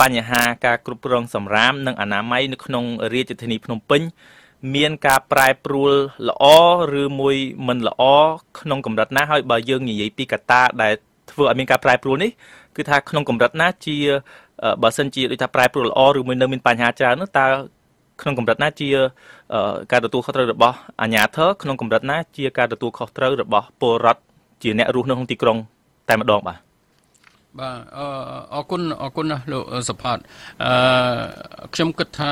បញ្ហាការគ្រប់គ្រងសម្រាមនិងអនាម័យនៅក្នុងរាជធានីភ្នំពេញមានការប្រែប្រួលល្អឬមួយមិនល្អក្នុងកម្រិតណាហើយបើយើងនិយាយពីកត្តាដែលធ្វើឲ្យមានការប្រែប្រួលនេះគឺថាក្នុងកម្រិតណាជា បើសិនជាដូចថាប្រែប្រួលល្អឬមួយនៅមានបញ្ហាច្រើននោះតើក្នុងកម្រិតណាជាការទទួលខុសត្រូវរបស់អាជ្ញាធរក្នុងកម្រិតណាជាការទទួលខុសត្រូវរបស់ពលរដ្ឋជាអ្នករស់នៅក្នុងទីក្រុងតែម្ដងបាទ បាទអរគុណអរគុណណាលោកសុផាតអឺខ្ញុំគិតថា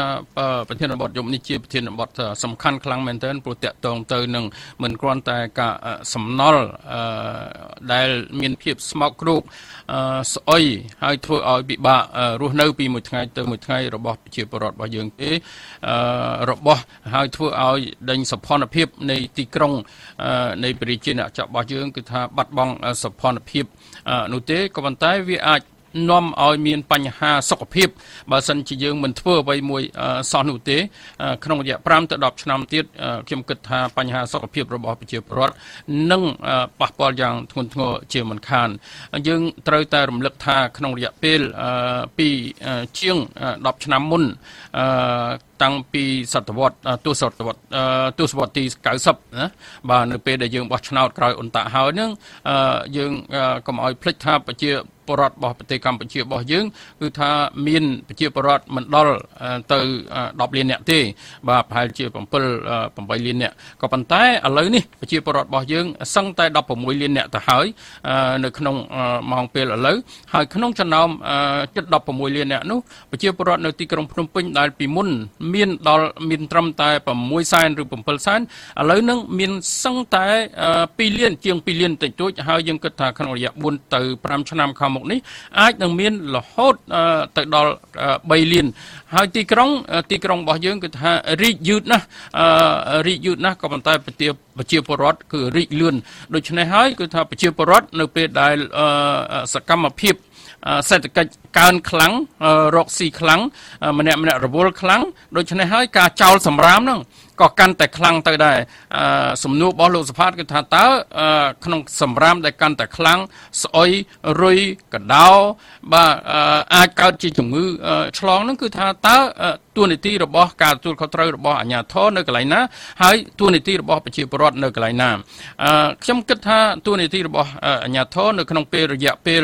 ប្រធានបទយប់នេះជាប្រធានបទសំខាន់ខ្លាំងមែនទែនព្រោះតាក់ទងទៅនឹងមិនគ្រាន់តែការសំណល់អឺដែលមានភាពស្មោកគ្រោកអឺស្អុយហើយធ្វើឲ្យពិបាករស់នៅពីមួយថ្ងៃទៅមួយថ្ងៃរបស់ប្រជាពលរដ្ឋរបស់យើងទេអឺរបស់ហើយធ្វើឲ្យដេញសភនភាពនៃទីក្រុងនៃប្រជាជនរបស់យើងគឺថាបាត់បង់សភនភាព នោះទេក៏ប៉ុន្តែវាអាចនាំឲ្យមានបញ្ហាសុខភាពបើសិនជាយើងមិនធ្វើអ្វីមួយសោះនោះទេ ក្នុងរយៈ5ទៅ10ឆ្នាំទៀតខ្ញុំគិតថាបញ្ហាសុខភាពរបស់ប្រជាពលរដ្ឋនឹងប៉ះពាល់យ៉ាងធ្ងន់ធ្ងរជាមិនខានយើងត្រូវតែរំលឹកថាក្នុងរយៈពេលពីជាង10ឆ្នាំមុនតាំងពីសតវត្សទសវត្សទសវត្សទី90ណាបាទនៅពេលដែលយើងបោះឆ្នោតក្រោយអ៊ុនតាក់ហើយនឹងយើងកុំឲ្យភ្លេចថាប្រជាពលរដ្ឋរបស់ប្រទេសកម្ពុជារបស់យើងគឺថាមានប្រជាពលរដ្ឋមិនដល់ទៅ10លានអ្នកទេ បាទប្រហែលជា7 8លានអ្នកក៏ប៉ុន្តែឥឡូវនេះប្រជាពលរដ្ឋរបស់យើងសឹងតែ16លានអ្នកទៅហើយនៅក្នុងម៉ោងពេលឥឡូវហើយក្នុងចំណោមជិត16លានអ្នកនោះប្រជាពលរដ្ឋនៅទីក្រុងភ្នំពេញដែលពីមុនមានដល់មានត្រឹមតែ6សែនឬ7សែនឥឡូវនឹងមានសឹងតែ2លានជាង2លានតិចតួចហើយយើងគិតថាក្នុងរយៈ4ទៅ5ឆ្នាំខាងមុខនេះអាចនឹងមានរហូតទៅដល់3លានហើយទីក្រុងទីក្រុងរបស់យើងគឺថារីកយឺតណាស់រីកយឺតណាស់ក៏ប៉ុន្តែប្រជាប្រជាពលរដ្ឋគឺរីកលឿនដូច្នេះហើយគឺថាប្រជាពលរដ្ឋនៅពេលដែលសកម្មភាព សេដ្ឋកិច្ចកើនខ្លាំងរកស៊ីខ្លាំងម្នាក់ម្នាក់រវល់ខ្លាំងដូច្នេះហើយការចោលសម្រាមហ្នឹងក៏កាន់តែខ្លាំងទៅដែរសំណួររបស់លោកសុផាតគឺថាតើក្នុងសម្រាមដែលកាន់តែខ្លាំងស្អុយរុយកដោបាទអាចកើតជាជំងឺឆ្លងហ្នឹងគឺថាតើ ទួនាទីរបស់ការទទួលខុសត្រូវរបស់អាជ្ញាធរនៅកន្លែងណាហើយទួនាទីរបស់ប្រជាពលរដ្ឋនៅកន្លែងណាខ្ញុំគិតថាទួនាទីរបស់អាជ្ញាធរនៅក្នុងពេលរយៈពេល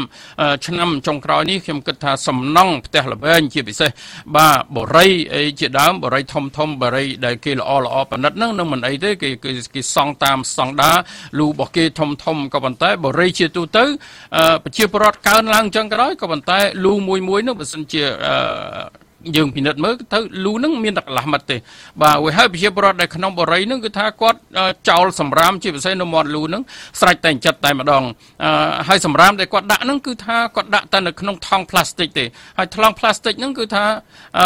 15ឆ្នាំចុងក្រោយនេះខ្ញុំគិតថាសំណង់ផ្ទះល្វែងជាពិសេសបាទបរិយអីជាដើមបរិយធំធំបរិយដែលគេល្អល្អប៉និតហ្នឹងនឹងមិនអីទេគេគេសង់តាមស្តង់ដារលូរបស់គេធំធំក៏ប៉ុន្តែបរិយជាទូទៅប្រជាពលរដ្ឋកើនឡើងចឹងក៏ដោយក៏ប៉ុន្តែលូមួយមួយនោះបើសិនជា យើងពិនិត្យមើលទៅលូនឹងមានតែកន្លះម៉ាត់ទេបាទហើយហើយប្រជាពលរដ្ឋដែលក្នុងបរិយនឹងគឺថាគាត់ចោលសម្រាមជាពិសេសនៅមាត់លូនឹងស្រេចតែចិត្តតែម្ដងហើយសម្រាមដែលគាត់ដាក់នឹងគឺថាគាត់ដាក់តែនៅក្នុងថង់ផ្លាស្ទិកទេហើយថ្លង់ផ្លាស្ទិកនឹងគឺថា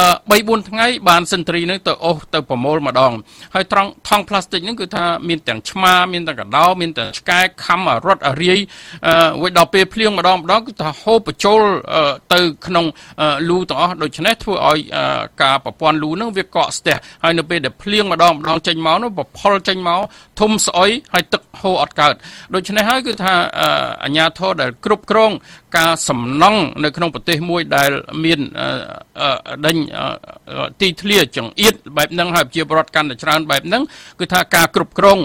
3 4ថ្ងៃបានសិនត្រីនឹងទៅអូសទៅប្រមូលម្ដងហើយត្រង់ថង់ផ្លាស្ទិកនឹងគឺថាមានទាំងឆ្មាមានទាំងកដោមានទាំងឆ្កែខំរត់រាយវិញដល់ពេលភ្លៀងម្ដងម្ដងគឺថាហូបបញ្ចូលទៅក្នុងលូទាំងអស់ដូច្នេះធ្វើឲ្យការប្រព័ន្ធលូនឹងវាកកស្ទះហើយនៅពេលដែលភ្លៀងម្ដងម្ដងចេញមកនោះប្រផុលចេញមកធំស្អុយហើយទឹកហូរអត់កើតដូច្នេះហើយគឺថាអាញាធរដែលគ្រប់គ្រង ការសំណង់នៅក្នុងប្រទេសមួយដែលមានដេញទីធ្លាចង្អៀតបែបហ្នឹងហើយប្រជាពលរដ្ឋកាន់តែច្រើនបែបហ្នឹងគឺថាការគ្រប់គ្រង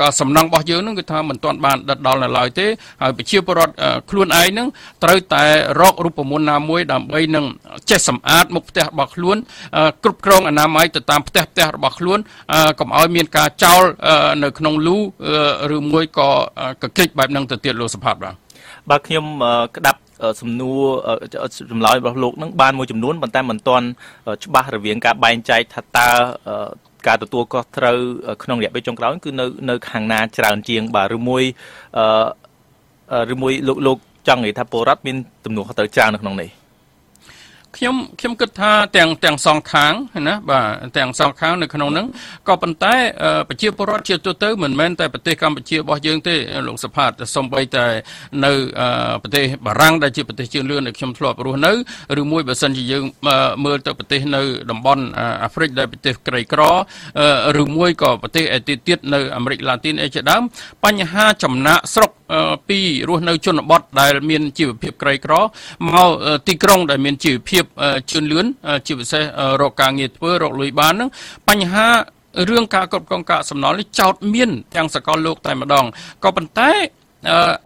ក៏សំណង់របស់យើងហ្នឹងគឺថាមិនទាន់បានដិតដល់នៅឡើយទេហើយប្រជាពលរដ្ឋខ្លួនឯងហ្នឹងត្រូវតែរករូបមន្តណាមួយដើម្បីនឹងចេះសម្អាតមុខផ្ទះរបស់ខ្លួនគ្រប់គ្រងអនាម័យទៅតាមផ្ទះផ្ទះរបស់ខ្លួនកុំឲ្យមានការចោលនៅក្នុងលូឬមួយក៏កកិច្ចបែបហ្នឹងទៅទៀតលោកសុផាតបាទ បាទខ្ញុំក្តាប់សំណួរចម្លើយរបស់លោកនឹងបានមួយចំនួនប៉ុន្តែមិនទាន់ច្បាស់រវាងការបែងចែកថាតើការទទួលខុសត្រូវក្នុងរយៈពេលចុងក្រោយគឺនៅនៅខាងណាច្រើនជាងបាទឬមួយឬមួយលោកលោកចង់និយាយថាពលរដ្ឋមានទំនួលខុសត្រូវច្រើននៅក្នុងនេះ ខ្ញុំខ្ញុំគិតថាទាំងទាំងសងខាងណាបាទទាំងសងខាងនៅក្នុងហ្នឹងក៏ប៉ុន្តែប្រជាពលរដ្ឋជាទូទៅមិនមែនតែប្រទេសកម្ពុជារបស់យើងទេលោកសុផាតសំបីតែនៅប្រទេសបារាំងដែលជាប្រទេសជឿនលឿនដែលខ្ញុំធ្លាប់រស់នៅឬមួយបើសិនជាយើងមើលទៅប្រទេសនៅតំបន់អាហ្វ្រិកដែលប្រទេសក្រីក្រឬមួយក៏ប្រទេសឯទៀតទៀតនៅអាមេរិកឡាទីនអីជាដើមបញ្ហាចំណាក់ស្រុក ពីរស់នៅជនបទដែលមានជីវភាពក្រីក្រមកទីក្រុងដែលមានជីវភាពជឿនលឿនជាពិសេសរកការងារធ្វើរកលុយបានហ្នឹងបញ្ហារឿងការគ្រប់គ្រងកាកសំណល់នេះចោតមានទាំងសកលលោកតែម្ដងក៏ប៉ុន្តែ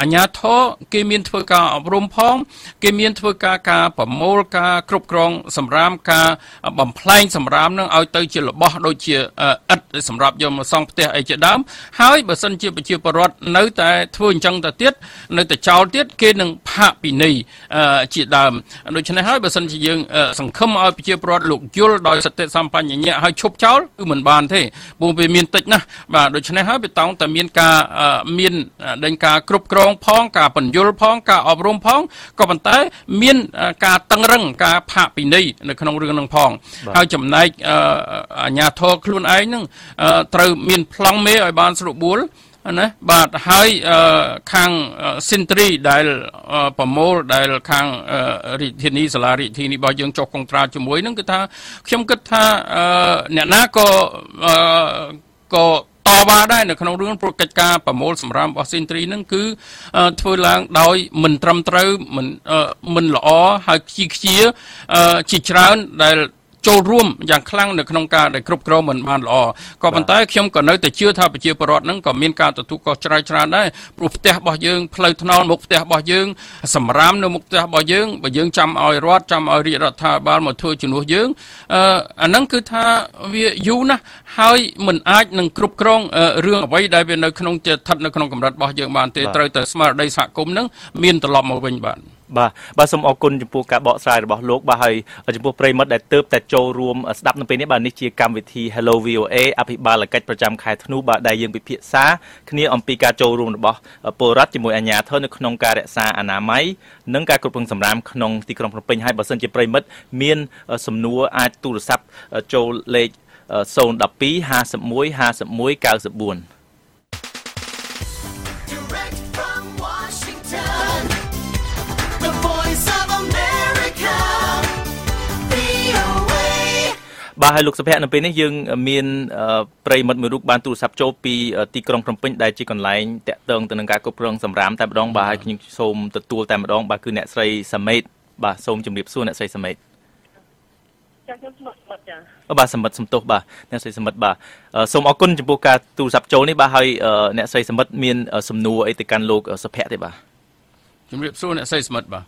អញ្ញាធរគេមានធ្វើការអប់រំផង គេមានធ្វើការការប្រមូលការគ្រប់គ្រងសម្រាមការបំផ្លែងសម្រាមនឹងឲ្យទៅជារបស់ដូចជាឥដ្ឋសម្រាប់យកមកសង់ផ្ទះអីជាដើមហើយបើសិនជាប្រជាពលរដ្ឋនៅតែធ្វើអញ្ចឹងទៅទៀតនៅតែចោលទៀតគេនឹងផាកពិន័យជាដើមដូច្នេះហើយបើសិនជាយើងសង្ឃឹមឲ្យប្រជាពលរដ្ឋលោកយល់ដោយសតិសម្បញ្ញៈឲ្យឈប់ចោលគឺមិនបានទេព្រោះវាមានតិចណាស់បាទដូច្នេះហើយវាតោងតែមានការមានដេញការគ្រប់គ្រងផងការបញ្យលផងការអប់រំផងក៏ប៉ុន្តែមានការតឹងរឹងការផាកពិន័យនៅក្នុងរឿងនឹងផងហើយចំណែកអាញាធរខ្លួនឯងនឹងត្រូវមានប្លង់មេឲ្យបានស្រួលបួលណាបាទហើយខាងសិនត្រីដែលប្រមូលដែលខាងរាជធានីសាលារាជធានីរបស់យើងចុះកុងត្រាជាមួយនឹងគឺថាខ្ញុំគិតថាអ្នកណាក៏ក៏ តវ៉ាដែរនៅក្នុងរឿងប្រកិច្ចការប្រមូលសម្រាមរបស់ស៊ីនត្រីហ្នឹងគឺធ្វើឡើងដោយមិនត្រឹមត្រូវមិនមិនល្អហើយខ្ជិលខ្ជាជាច្រើនដែល ចូលរួមយ៉ាងខ្លាំងនៅក្នុងការដែលគ្រប់គ្រងមិនបានល្អក៏ប៉ុន្តែខ្ញុំក៏នៅតែជឿថាប្រជាពលរដ្ឋហ្នឹងក៏មានការទទួលខុសច្រើនច្រើនដែរព្រោះផ្ទះរបស់យើងផ្លូវថ្នល់មុខផ្ទះរបស់យើងសម្រាមនៅមុខផ្ទះរបស់យើងបើយើងចាំឲ្យរដ្ឋចាំឲ្យរាជរដ្ឋាភិបាលមកធ្វើជំនួសយើងអឺអាហ្នឹងគឺថាវាយូរណាស់ហើយមិនអាចនឹងគ្រប់គ្រងរឿងអ្វីដែលវានៅក្នុងស្ថិតនៅក្នុងកម្រិតរបស់យើងបានទេត្រូវតែស្មារតីសហគមន៍ហ្នឹងមានត្រឡប់មកវិញបាទ បាទបាទសូមអរគុណចំពោះការបកស្រាយរបស់លោកបាទហើយចំពោះប្រិមិត្តដែលទៅតែចូលរួមស្ដាប់នៅពេលនេះបាទនេះជាកម្មវិធី Hello VOA អភិបាលកិច្ចប្រចាំខែធ្នូបាទដែលយើងពិភាក្សាគ្នាអំពីការចូលរួមរបស់ពលរដ្ឋជាមួយអាជ្ញាធរនៅក្នុងការរក្សាអនាម័យនិងការគ្រប់គ្រងសម្រាមក្នុងទីក្រុងភ្នំពេញហើយបើសិនជាប្រិមិត្តមានសំណួរអាចទូរស័ព្ទចូលលេខ012 51 51 94 បាទហើយលោកសុភ័ក្រនៅពេលនេះយើងមានប្រិមិត្តមួយរូបបានទូរស័ព្ទចូលពីទីក្រុងភ្នំពេញដែលជាកន្លែងតាក់ទងទៅនឹងការគ្រប់គ្រងសម្រាមតែម្ដងបាទហើយខ្ញុំសូមទទួលតែម្ដងបាទគឺអ្នកស្រីសាមេតបាទសូមជម្រាបសួរអ្នកស្រីសាមេតចាខ្ញុំស្មត់ស្មត់ចាបាទសមិទ្ធសំទោសបាទអ្នកស្រីសមិទ្ធបាទសូមអរគុណចំពោះការទូរស័ព្ទចូលនេះបាទហើយអ្នកស្រីសមិទ្ធមានសំណួរអីទៅកាន់លោកសុភ័ក្រទេបាទជំរាបសួរអ្នកស្រីសមិទ្ធបាទ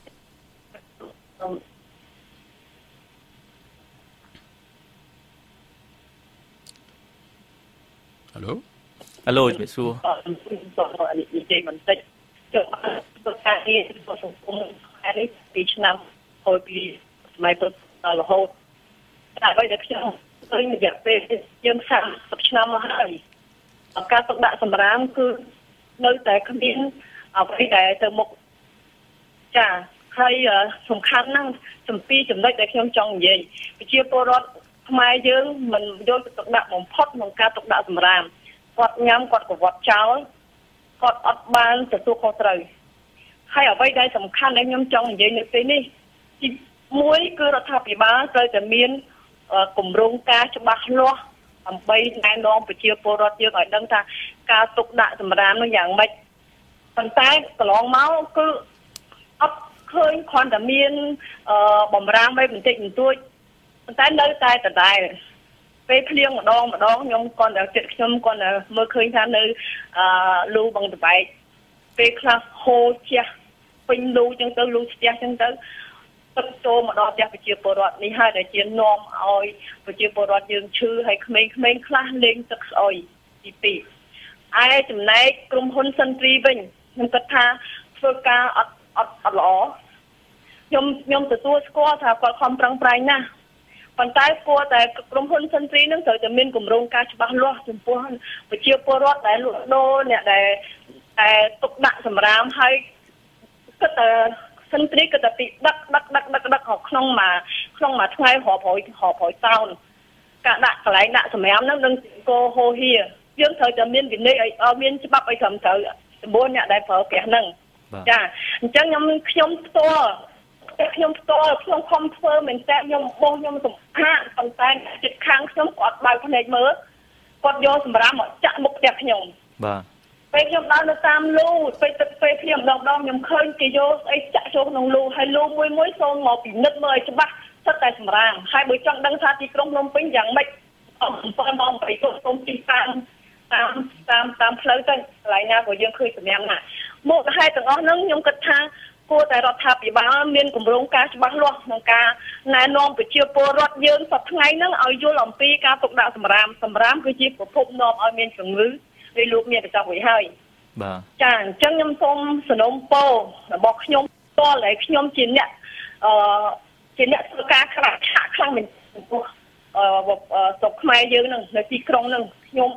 Halo Halo ជំរាបសួរនិយាយបន្តិចចូលទៅការងាររបស់សង្គមហើយនេះពីឆ្នាំហើយពីសម័យពុទ្ធរហូតតែអ្វីដែលខ្ញុំឃើញរយៈពេលយើង30ឆ្នាំមកហើយការទុកដាក់សម្រាមគឺនៅតែគ្មានអ្វីដែលទៅមុខចាហើយសំខាន់ណាស់ចំពីចំណុចដែលខ្ញុំចង់និយាយប្រជាពលរដ្ឋ ខ្មែរយើងមិនយកទៅទុកដាក់បំផុតក្នុងការទុកដាក់សម្រាមគាត់ញ៉ាំគាត់កវត្តចោលគាត់អត់បានទទួលខុសត្រូវហើយអ្វីដែលសំខាន់ដែលខ្ញុំចង់និយាយនៅពេលនេះទីមួយគឺរដ្ឋាភិបាលត្រូវតែមានគម្រោងការច្បាស់លាស់ដើម្បីណែនាំប្រជាពលរដ្ឋយើងឲ្យដឹងថាការទុកដាក់សម្រាមនោះយ៉ាងម៉េចប៉ុន្តែកន្លងមកគឺអត់ឃើញគ្រាន់តែមានបំរាមឲ្យបន្តិចបន្តួច ប៉ុន្តែនៅតែដដែលពេលភ្លៀងម្ដងម្ដងខ្ញុំគាត់តែចិត្តខ្ញុំគាត់តែមើលឃើញថានៅអឺលូបឹងតបែកពេលខ្លះហូរជះពេញលូចឹងទៅលូស្ទះចឹងទៅទឹកចូលមកដល់ផ្ទះប្រជាពលរដ្ឋនេះហើយដែលជានាំឲ្យប្រជាពលរដ្ឋយើងឈឺហើយក្មេងៗខ្លះលេងទឹកស្អុយទី2ឯចំណែកក្រុមហ៊ុនសិនទ្រីវិញខ្ញុំគិតថាធ្វើការអត់អត់អត់ល្អខ្ញុំខ្ញុំទទួលស្គាល់ថាគាត់ខំប្រឹងប្រែងណាស់ ប៉ុន្តែគួរតែក្រុមហ៊ុនសិនទ្រីនឹងត្រូវតែមានគម្រោងការច្បាស់លាស់ចំពោះប្រជាពលរដ្ឋដែលលក់ដូរអ្នកដែលតែទុកដាក់សម្រាមហើយគិតតែសិនទ្រីគិតតែពីដឹកដឹកដឹកដឹកដឹកក្នុងមួយក្នុងមួយថ្ងៃរាប់រយរាប់រយតោនការដាក់កន្លែងដាក់សម្រាមហ្នឹងនឹងគោហោហៀយើងត្រូវតែមានវិន័យឲ្យមានច្បាប់ឲ្យត្រឹមត្រូវចំពោះអ្នកដែលប្រើប្រាស់ហ្នឹងចាអញ្ចឹងខ្ញុំខ្ញុំផ្ទាល់ តែខ្ញុំផ្ទាល់ខ្ញុំខំធ្វើមែនតើខ្ញុំបោះខ្ញុំសម្ភារប៉ុន្តែចិត្តខាងខ្ញុំគាត់បើកភ្នែកមើលគាត់យកសម្រាប់មកចាក់មុខផ្ទះខ្ញុំបាទពេលខ្ញុំដើរនៅតាមលូពេលទឹកពេលខ្ញុំម្ដងម្ដងខ្ញុំឃើញគេយកស្អីចាក់ចូលក្នុងលូហើយលូមួយមួយសូមមកពិនិត្យមើលឲ្យច្បាស់សិតតែសម្រាមហើយបើចង់ដឹងថាទីក្រុងភ្នំពេញយ៉ាងម៉េចអត់7ម៉ោង8ទៅសូមទីតាមតាមតាមតាមផ្លូវទៅកន្លែងណាក៏យើងឃើញសម្រាប់ណាមកហេតុទាំងអស់ហ្នឹងខ្ញុំគិតថា គួរតែរដ្ឋាភិបាលមានគម្រោងការច្បាស់លាស់ក្នុងការណែនាំប្រជាពលរដ្ឋយើងសប្តាហ៍ហ្នឹងឲ្យយល់អំពីការទុកដាក់សម្រាមសម្រាមគឺជាប្រភពនាំឲ្យមានជំងឺដោយលោកមានប្រសាសន៍វិញហើយបាទចាអញ្ចឹងខ្ញុំសូមសនំពោរបស់ខ្ញុំតលឲ្យខ្ញុំជាអ្នកអឺជាអ្នកធ្វើការខ្លាំងឆាក់ខ្លាំងមែនចំពោះអឺស្រុកខ្មែរយើងហ្នឹងនៅទីក្រុងហ្នឹងខ្ញុំ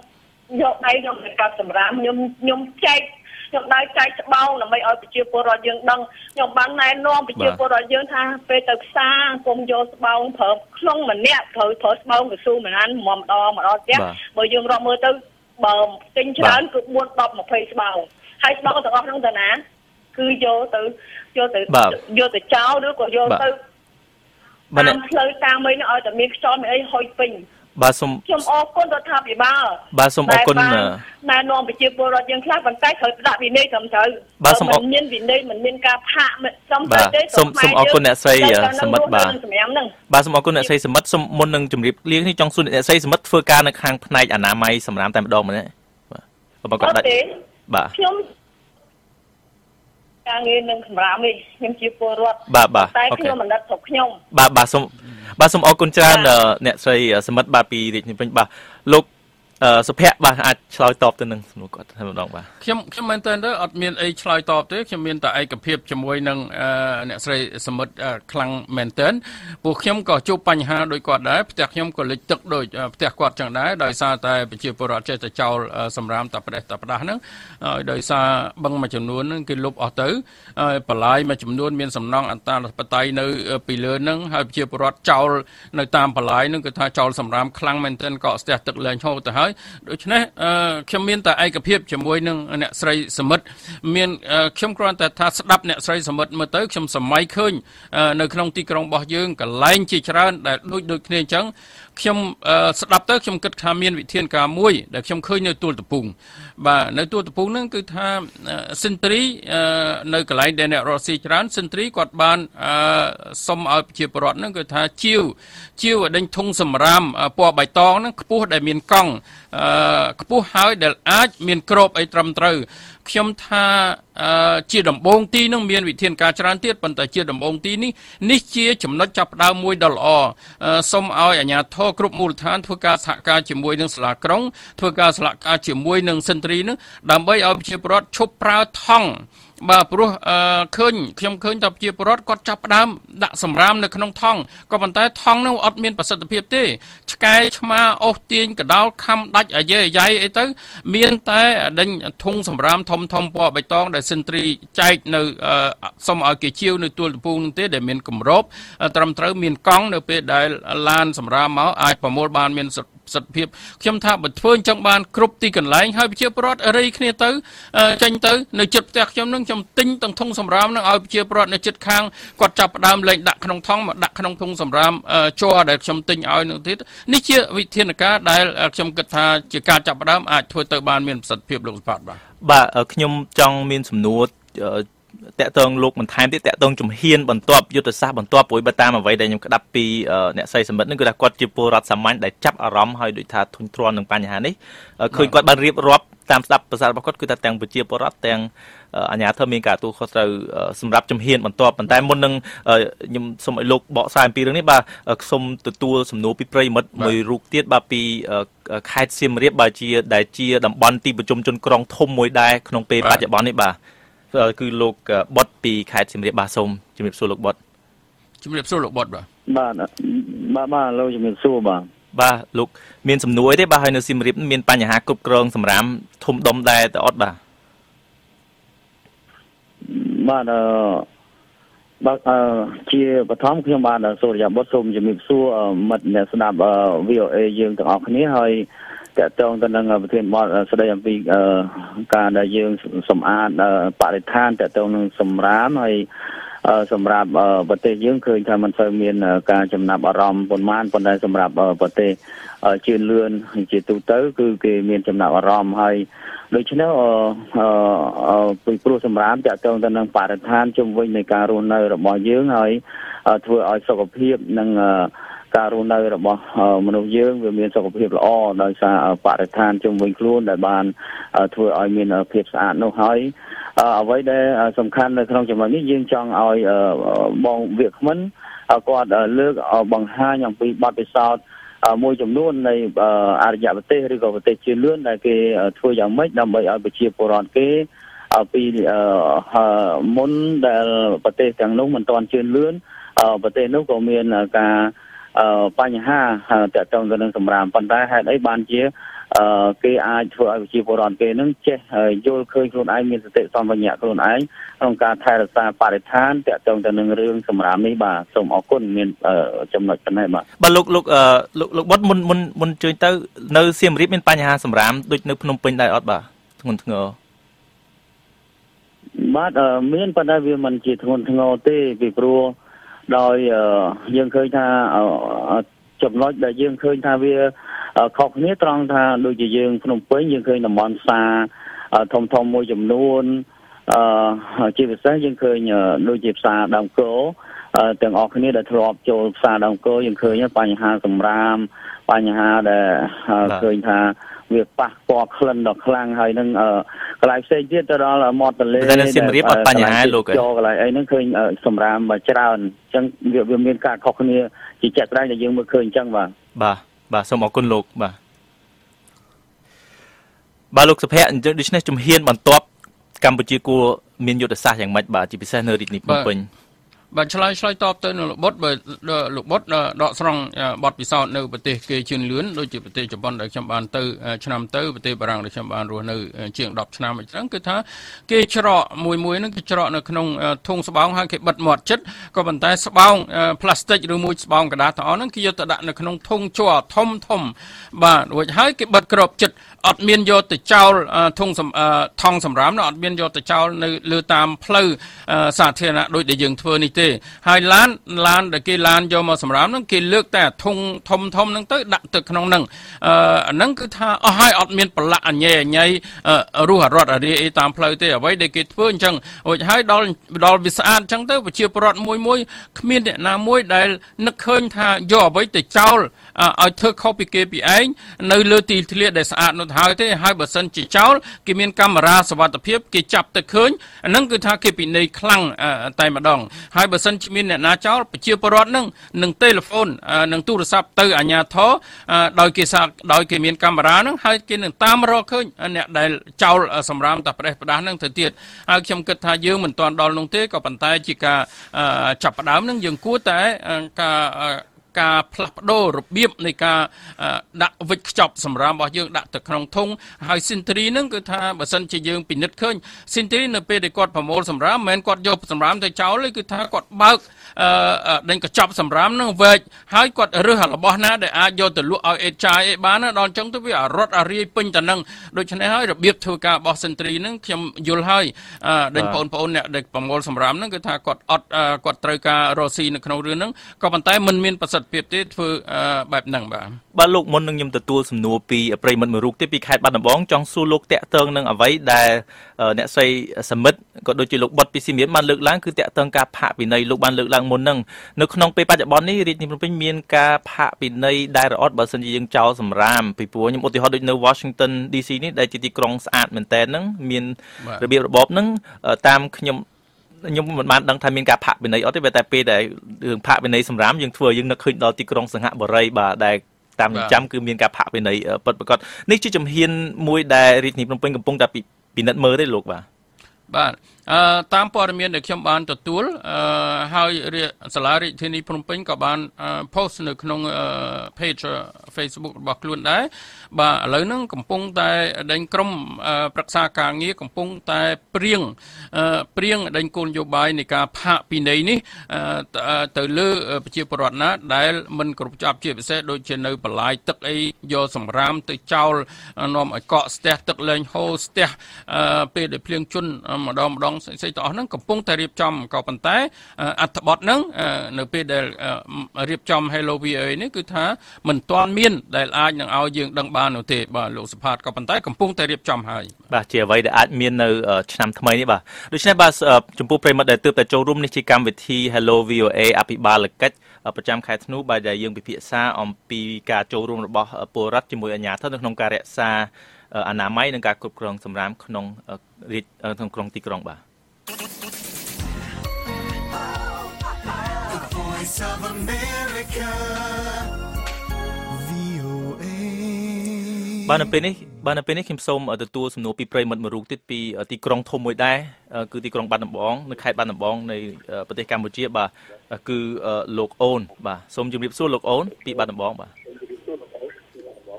យកដៃខ្ញុំទៅកាត់សម្រាមខ្ញុំខ្ញុំចែក ខ្ញុំដើរចែកស្បោងដើម្បីឲ្យប្រជាពលរដ្ឋយើងដឹងខ្ញុំបានណែនាំប្រជាពលរដ្ឋយើងថាពេលទៅផ្សារកុំយកស្បោងប្រើក្នុងម្នាក់ត្រូវប្រើស្បោងកស៊ូម្ដងម្ដងម្ដងផ្ទះបើយើងរាប់មើលទៅបើទិញច្រើនគឺ4 10 20ស្បោងហើយស្បោងទាំងអស់ហ្នឹងទៅណាគឺយកទៅយកទៅយកទៅចោលឬក៏យកទៅតាមផ្លូវតាមអីនោះឲ្យតែមានខ្យល់មានអីហុយពេញ បាទសូមខ្ញុំអរគុណរដ្ឋាភិបាលបាទសូមអរគុណណែនាំប្រជាពលរដ្ឋយើងខ្លះប៉ុន្តែត្រូវដាក់វិន័យត្រឹមត្រូវបាទសូមអរមានវិន័យមិនមានការផាកសំទៅទេសូមសូមអរគុណអ្នកស្រីសមិទ្ធបាទបាទសូមអរគុណអ្នកស្រីសមិទ្ធសូមមុននឹងជម្រាបលានេះចង់សួរអ្នកស្រីសមិទ្ធធ្វើការនៅខាងផ្នែកអនាម័យសម្រាប់តែម្ដងម្នាក់បាទបើគាត់ដាច់បាទខ្ញុំ ការងារនឹងសម្រាប់នេះខ្ញុំជាពលរដ្ឋបាទបាទតែខ្ញុំមិនដឹកស្រុកខ្ញុំបាទបាទសូមបាទសូមអរគុណច្រើនអ្នកស្រីសមិទ្ធបាទពីរាជធានីភ្នំពេញបាទលោក សុភ័ក្របាទអាចឆ្លើយតបទៅនឹងសំណួរគាត់តែម្ដងបាទខ្ញុំខ្ញុំមែនតើអត់មានអីឆ្លើយតបទេខ្ញុំមានតែឯកភាពជាមួយនឹងអ្នកស្រីសមិទ្ធខ្លាំងមែនតើពួកខ្ញុំក៏ជួបបញ្ហាដូចគាត់ដែរផ្ទះខ្ញុំក៏លិចទឹកដូចផ្ទះគាត់ចឹងដែរដោយសារតែប្រជាពលរដ្ឋចេះតែចោលសម្រាមតែផ្ដេសតែផ្ដាស់ហ្នឹងដោយសារបឹងមួយចំនួនហ្នឹងគេលុបអស់ទៅបន្លាយមួយចំនួនមានសំណង់អន្តរបត័យនៅពីលើហ្នឹងហើយប្រជាពលរដ្ឋចោលនៅតាមបន្លាយហ្នឹងគឺថាចោលសម្រាមខ្លាំងមែនទែនក៏ស្ទះទឹកលែងហូរទៅហើយដូច្នេះខ្ញុំមានតែឯកភាពជាមួយនឹងអ្នកស្រីសមិទ្ធមានខ្ញុំគ្រាន់តែថាស្ដាប់អ្នកស្រីសមិទ្ធមើលទៅខ្ញុំសម័យឃើញនៅក្នុងទីក្រុងរបស់យើងកន្លែងជាច្រើនដែលដូចដូចគ្នាអញ្ចឹង ខ្ញុំស្ដាប់ទៅខ្ញុំគិតថាមានវិធានការមួយ ដែលខ្ញុំឃើញនៅទួលតពុងបាទនៅទួលតពុងហ្នឹងគឺថាសិនត្រីនៅកន្លែងដែលអ្នករស់ស៊ីច្រើនសិនត្រីគាត់បានសុំឲ្យប្រជាពលរដ្ឋហ្នឹងគឺថាជាវជាវឲ្យដេញធុងសម្រាមពណ៌បៃតងហ្នឹងខ្ពស់ដែលមានកង់ខ្ពស់ហើយដែលអាច មានក្របអីត្រឹមត្រូវ ខ្ញុំថាជាដំបងទីនឹងមានវិធានការច្រើនទៀតប៉ុន្តែជាដំបងទីនេះនេះជាចំណុចចាប់ផ្ដើមមួយដ៏ល្អសូមឲ្យអាជ្ញាធរគ្រប់មូលដ្ឋានធ្វើការសហការជាមួយនឹងសាលាក្រុងធ្វើការសហការជាមួយនឹងសិនត្រីនឹងដើម្បីឲ្យប្រជាពលរដ្ឋឈប់ប្រើថង់ បាទព្រោះឃើញខ្ញុំឃើញតប្រជាពលរដ្ឋគាត់ចាប់ផ្ដើមដាក់សម្រាមនៅក្នុងថង់ក៏ប៉ុន្តែថង់នោះអត់មានប្រសិទ្ធភាពទេឆ្កែឆ្មាអូសទាញកដោលខំដាច់អាយ៉េអាយ៉ៃអីទៅ មានតែដេញធុងសម្រាមធំធំពណ៌បៃតងដែលសិនត្រីចែកនៅសុំឲ្យគេជាវនៅទួលកំពូលនោះទេដែលមានគម្របត្រឹមត្រូវមានកង់នៅពេលដែលឡានសម្រាមមកអាចប្រមូលបានមាន សិទ្ធិភាពខ្ញុំថាបើធ្វើអញ្ចឹងបានគ្រប់ទីកន្លែងហើយប្រជាពលរដ្ឋរៃគ្នាទៅចេញទៅនៅចិត្តផ្ទះខ្ញុំនឹងខ្ញុំទិញទាំងធុងសម្រាមនឹងឲ្យប្រជាពលរដ្ឋនៅចិត្តខាងគាត់ចាប់ផ្ដើមលែងដាក់ក្នុងថង់មកដាក់ក្នុងធុងសម្រាមជ័រដែលខ្ញុំទិញឲ្យនឹងទៀតនេះជាវិធានការដែលខ្ញុំគិតថាជាការចាប់ផ្ដើមអាចធ្វើទៅបានមានប្រសិទ្ធភាពលោកសុផាតបាទបាទខ្ញុំចង់មានសំណួរ តកតងលោកបន្ថែមទៀតតកតងជំហានបន្ទាប់យុទ្ធសាស្ត្របន្ទាប់ព្រោះបើតាមអ្វីដែលខ្ញុំក្តាប់ពីអ្នកសីសមិទ្ធនឹងគឺថាគាត់ជាពលរដ្ឋសាមញ្ញដែលចាប់អារម្មណ៍ហើយដូចថាធុញទ្រាន់នឹងបញ្ហានេះឃើញគាត់បានរៀបរាប់តាមស្ដាប់ប្រសាសន៍របស់គាត់គឺថាទាំងប្រជាពលរដ្ឋទាំងអាជ្ញាធរមានការទទួលខុសត្រូវសម្រាប់ជំហានបន្ទាប់ប៉ុន្តែមុននឹងខ្ញុំសូមឲ្យលោកបកស្រាយអំពីរឿងនេះបាទសូមទទួលសំណួរពីប្រិមិត្តមួយរូបទៀតបាទពីខេត្តសៀមរាបបាទជាដែលជាតំបន់ទីប្រជុំជនក្រុងធំមួយដែរក្នុងពេលបច្ចុប្បន្ននេះបាទ គឺលោកបុតពីខេត្តសៀមរាបបាទសូមជំរាបសួរលោកបុតជំរាបសួរលោកបុតបាទបាទបាទបាទលោកជំរាបសួរបាទបាទលោកមានសំណួរអីទេបាទហើយនៅសៀមរាបមានបញ្ហាគ្រប់គ្រងសម្រាមធំដុំដែរតើអត់បាទបាទអឺបាទអឺជាបឋមខ្ញុំបាទសូរិយាបុតសូមជំរាបសួរមិត្តអ្នកស្ដាប់ VOA យើងទាំងអស់គ្នាហើយ តកតងទៅនឹងប្រធានបទស្ដីអំពីការដែលយើងសម្អាតបរិស្ថានតកតងនឹងសម្រាមហើយសម្រាប់ប្រទេសយើងឃើញថាมันសូវមានការចំណាប់អារម្មណ៍ប៉ុន្មានប៉ុន្តែសម្រាប់ប្រទេសជឿនលឿនជាទូទៅ គឺគេមានចំណាប់អារម្មណ៍ហើយដូច្នេះអឺពីព្រោះសម្រាប់តកតងទៅនឹងបរិស្ថានជុំវិញនៃការរស់នៅរបស់យើងហើយធ្វើឲ្យសុខភាពនិង ការរស់នៅរបស់មនុស្សយើងវាមានសុខភាពល្អដោយសារបរិស្ថានជុំវិញខ្លួនដែលបានធ្វើឲ្យមានភាពស្អាតនោះហើយអ្វីដែលសំខាន់នៅក្នុងចំណុចនេះយើងចង់ឲ្យបងវាគ្មិនគាត់លើកបង្ហាញអំពីបទពិសោធន៍មួយចំនួននៃអរិយប្រទេសឬក៏ប្រទេសជាលឿនដែលគេធ្វើយ៉ាងម៉េចដើម្បីឲ្យប្រជាពលរដ្ឋគេពីមុនដែលប្រទេសទាំងនោះមិនទាន់ជឿនលឿនប្រទេសនោះក៏មានការ បញ្ហាតកតងទៅនឹងសម្រាមប៉ុន្តែហេតុអីបានជាគេអាចធ្វើឲ្យប្រជាពលរដ្ឋគេនឹងចេះយល់ឃើញខ្លួនឯងមានសតិសម្បញ្ញៈខ្លួនឯងក្នុងការថែរក្សាបរិស្ថានតកតងទៅនឹងរឿងសម្រាមនេះបាទសូមអរគុណមានចំណុចប៉ុណ្ណេះបាទបាទលោកលោកលោកលោកបុតមុនមុនមុនជួយទៅនៅសៀមរាបមានបញ្ហាសម្រាមដូចនៅភ្នំពេញដែរអត់បាទធ្ងន់ធ្ងរបាទមានប៉ុន្តែវាមិនជាធ្ងន់ធ្ងរទេពីព្រោះ ដោយយើងឃើញថាចំណុចដែលយើងឃើញថាវាខុសគ្នាត្រង់ថាដូចជាយើងភ្នំពេញយើងឃើញតំបន់ផ្សារធំធំមួយចំនួនអឺជាពិសេសយើងឃើញដូចជាផ្សារដើមគោទាំងអស់គ្នាដែលធ្លាប់ចូលផ្សារដើមគោយើងឃើញបញ្ហាសម្រាមបញ្ហាដែលឃើញថា វាប៉ះពាល់ក្លិនដ៏ខ្លាំងហើយនឹងកន្លែងផ្សេងទៀតទៅដល់មាត់ទន្លេតែសៀមរាបអត់បញ្ហាលោកចូលកន្លែងអីហ្នឹងឃើញសម្រាមច្រើនអញ្ចឹងវាមានការខុសគ្នាជាជាក់ស្ដែងដែលយើងមើលឃើញអញ្ចឹងបាទបាទបាទសូមអរគុណលោកបាទបាទលោកសុភ័ក្រអញ្ចឹងដូច្នេះជំហានបន្ទាប់កម្ពុជាគួរមានយុទ្ធសាស្ត្រយ៉ាងម៉េចបាទជាពិសេសនៅរាជធានីភ្នំពេញបាទ បាទឆ្លើយឆ្លើយតបទៅនឹងលោកបុតបើលោកបុតដកស្រង់បទពិសោធន៍នៅប្រទេសគេជឿនលឿនដូចជាប្រទេសជប៉ុនដែលខ្ញុំបានទៅឆ្នាំទៅប្រទេសបារាំងដែលខ្ញុំបានរស់នៅជាង10ឆ្នាំអញ្ចឹងគឺថាគេច្រកមួយមួយហ្នឹងគេច្រកនៅក្នុងធុងស្បោងហើយគេបិទមាត់ជិតក៏ប៉ុន្តែស្បោងផ្លាស្ទិកឬមួយស្បោងកដាសទាំងអស់ហ្នឹងគេយកទៅដាក់នៅក្នុងធុងជ័រធំធំ បាទរួចហើយគេបិទក្របជិតអត់មានយកទៅចោលធុងថង់សម្រាមនោះអត់មានយកទៅចោលនៅលើតាមផ្លូវសាធារណៈដោយដែលយើងធ្វើនេះទេហើយឡានឡានដែលគេឡានយកមកសម្រាមហ្នឹងគេលើកតែធុងធំធំហ្នឹងទៅដាក់ទឹកក្នុងហ្នឹងអឺហ្នឹងគឺថាអស់ហើយអត់មានប្រឡាក់អញែអញៃរស់អរត់អរាអីតាមផ្លូវទេអ្វីដែលគេធ្វើអញ្ចឹងរួចហើយដល់ដល់វាស្អាតអញ្ចឹងទៅប្រជាពលរដ្ឋមួយមួយគ្មានអ្នកណាមួយដែលនឹកឃើញថាយកអ្វីទៅចោលឲ្យធ្វើខុសពីគេពីឯងនៅលើទីធ្លាដែលស្អាតនោះហើយទេហើយបើសិនជាចោលគេមានកាមេរ៉ាសវត្ថិភាពគេចាប់ទៅឃើញអាហ្នឹងគឺថាគេពិន័យខ្លាំងតែម្ដងហើយបើសិនជាមានអ្នកណាចោលប្រជាពលរដ្ឋនឹងនឹងទូរស័ព្ទនឹងទូរស័ព្ទទៅអាជ្ញាធរដោយគេសាដោយគេមានកាមេរ៉ាហ្នឹងហើយគេនឹងតាមរកឃើញអ្នកដែលចោលសម្រាមតាប្រេះផ្ដាស់ហ្នឹងទៅទៀតហើយខ្ញុំគិតថាយើងមិនទាន់ដល់នោះទេក៏ប៉ុន្តែជាការចាប់ផ្ដើមហ្នឹងយើងគួរតែការ ការផ្លាស់ប្ដូររបៀបនៃការដាក់វិចខ្ចប់សម្រាមរបស់យើងដាក់ទៅក្នុងធុងហើយស៊ីនទ្រីហ្នឹងគឺថាបើសិនជាយើងពិនិត្យឃើញស៊ីនទ្រីនៅពេលដែលគាត់ប្រមូលសម្រាមមិនមែនគាត់យកសម្រាមទៅចោលទេគឺថាគាត់បើក ដេញកញ្ចប់សម្រាមហ្នឹងវែកហើយគាត់រើសរបស់ណាដែលអាចយកទៅលក់ឲ្យអេតចាយអីបានដល់អញ្ចឹងទៅវារត់អារាយពេញតែនឹងដូច្នេះហើយរបៀបធ្វើការរបស់សិនទ្រីហ្នឹងខ្ញុំយល់ហើយដេញបងប្អូនអ្នកដែលប្រមូលសម្រាមហ្នឹងគឺថាគាត់អត់គាត់ត្រូវការរស់ស៊ីនៅក្នុងរឿងហ្នឹងក៏ប៉ុន្តែមិនមានប្រសិទ្ធភាពទេធ្វើបែបហ្នឹងបាទបាទលោកមុននឹងខ្ញុំទទួលសំណួរពីប្រិមិត្តមួយរូបទៀតពីខេត្តបាត់ដំបងចង់សួរលោកតាក់ទងនឹងអ្វីដែលអ្នកស្រីសមិទ្ធក៏ដូចជាលោកបុតពីស៊ីមៀនបានលើកឡើងគឺតាក់ទងការផាកពិន័យលោកបានលើកឡើងមុនហ្នឹងនៅក្នុងពេលបច្ចុប្បន្ននេះរាជធានីភ្នំពេញមានការផាកពិន័យដែលរអត់បើសិនជាយើងចោលសម្រាមពីព្រោះខ្ញុំឧទាហរណ៍ដូចនៅ Washington DC នេះដែលជាទីក្រុងស្អាតមែនតើហ្នឹងមានរបៀបរបបហ្នឹងតាមខ្ញុំខ្ញុំមិនបានដឹងថាមានការផាកពិន័យអត់ទេតែពេលដែលរឿងផាកពិន័យសម្រាមយើងធ្វើយើងនឹកឃើញដល់ទីក្រុងសង្ហបុរីបាទដែលតាមចាំគឺមានការផាកពិន័យពិតប្រាកដនេះជាជំហានមួយដែលរាជធានីភ្នំពេញកំពុងតែពិនិត្យមើលទេលោកបាទ បាទអឺតាមព័ត៌មានដែលខ្ញុំបានទទួលអឺហើយសាលារាជធានីភ្នំពេញក៏បាន post នៅក្នុង page Facebook របស់ខ្លួនដែរបាទឥឡូវហ្នឹងកំពុងតែដេញក្រុមប្រឹក្សាការងារកំពុងតែព្រៀងព្រៀងដេញគោលនយោបាយនៃការផាកពិន័យនេះទៅលើប្រជាពលរដ្ឋណាដែលមិនគ្រប់ចាប់ជាពិសេសដូចជានៅបលាយទឹកអីយកសម្រាមទៅចោលនាំឲ្យកកស្ទះទឹកលែងហូរស្ទះពេលដែលភ្លៀងជន់ម្ដងម្ដងផ្សេងៗទាំងអស់ហ្នឹងកំពុងតែរៀបចំក៏ប៉ុន្តែអត្ថបទហ្នឹងនៅពេលដែលរៀបចំ Hello VA នេះគឺថាមិនទាន់មានដែលអាចនឹងឲ្យយើងដឹងបាននោះទេបាទលោកសុផាតក៏ប៉ុន្តែកំពុងតែរៀបចំហើយបាទជាអ្វីដែលអាចមាននៅឆ្នាំថ្មីនេះបាទដូច្នេះបាទចំពោះប្រិមត្តដែលទើបតែចូលរួមនេះជាកម្មវិធី Hello VOA អភិបាលកិច្ចប្រចាំខែធ្នូបាទដែលយើងពិភាក្សាអំពីការចូលរួមរបស់ពលរដ្ឋជាមួយអាជ្ញាធរនៅក្នុងការរក្សាអនាម័យនិងការគ្រប់គ្រងសម្រាមក្នុងរាជក្នុងក្រុងទីក្រុងបាទ បាទនៅពេលនេះបាទនៅពេលនេះខ្ញុំសូមទទួលសំណួរពីប្រិមិត្តមួយរូបទៀតពីទីក្រុងធំមួយដែរគឺទីក្រុងបាត់ដំបងនៅខេត្តបាត់ដំបងនៃប្រទេសកម្ពុជាបាទគឺលោកអូន បាទសូមជម្រាបសួរលោកអូនពីបាត់ដំបងបាទ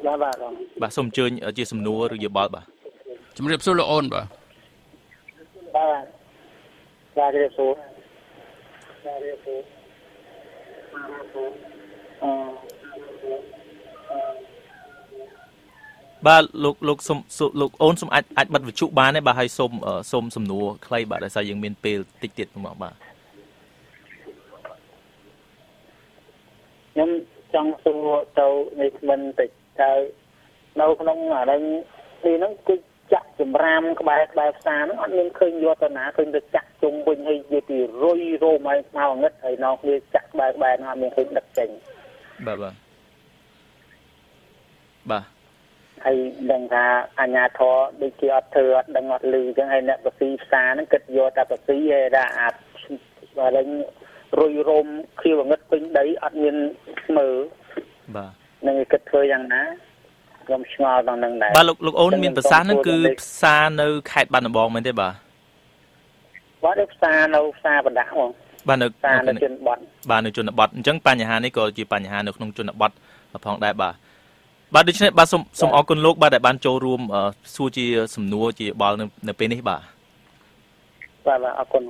បាទបាទបាទសូមអញ្ជើញជាសំណួរឬយោបល់បាទជំរាបសួរលោកអូនបាទបាទបាទជំរាបសួរបាទជំរាបសួរអឺ បាទលោកលោកសុំលោកអូនសុំអាចអាចបិទវិទ្យុបានទេបាទហើយសូមសូមសំណួរខ្លីបាទដោយសារយើងមានពេលតិចទៀតមកបាទខ្ញុំចង់សួរទៅនេះមិនតិចទៅនៅក្នុងអារឹងនេះហ្នឹងគឺចាក់ចម្រាមក្បែរក្បែរផ្សារហ្នឹងអត់មានឃើញយកទៅណាឃើញទៅចាក់ជុំវិញហើយនិយាយពីរុយរោមឲ្យស្មៅងឹតហើយនៅគ្នាចាក់ក្បែរក្បែរហ្នឹងអត់មានឃើញដឹកចេញបាទបាទបាទ ហើយដឹងថាអាញាធរដូចជាអត់ធ្វើអត់ដឹងអត់លឺអញ្ចឹងហើយអ្នកបស៊ីផ្សារហ្នឹងគិតយកតែបស៊ីឯថាអាចបើឡើងរុយរោមខៀវងឹតពេញដីអត់មានស្មើបាទនឹងគេគិតធ្វើយ៉ាងណាខ្ញុំឆ្ងល់ដល់នឹងដែរបាទលោកលោកអូនមានប្រសាសន៍ហ្នឹងគឺផ្សារនៅខេត្តបាត់ដំបងមែនទេបាទបាទនៅផ្សារនៅផ្សារបណ្ដាក់ហ្មងបាទនៅផ្សារនៅជនបទបាទនៅជនបទអញ្ចឹងបញ្ហានេះក៏ជាបញ្ហានៅក្នុងជនបទផងដែរបាទ បាទដូច្នេះបាទសូមសូមអរគុណលោកបាទដែលបានចូលរួមអឺសួរជាសំណួរជាបល់នៅនៅពេលនេះបាទបាទបាទអរគុណ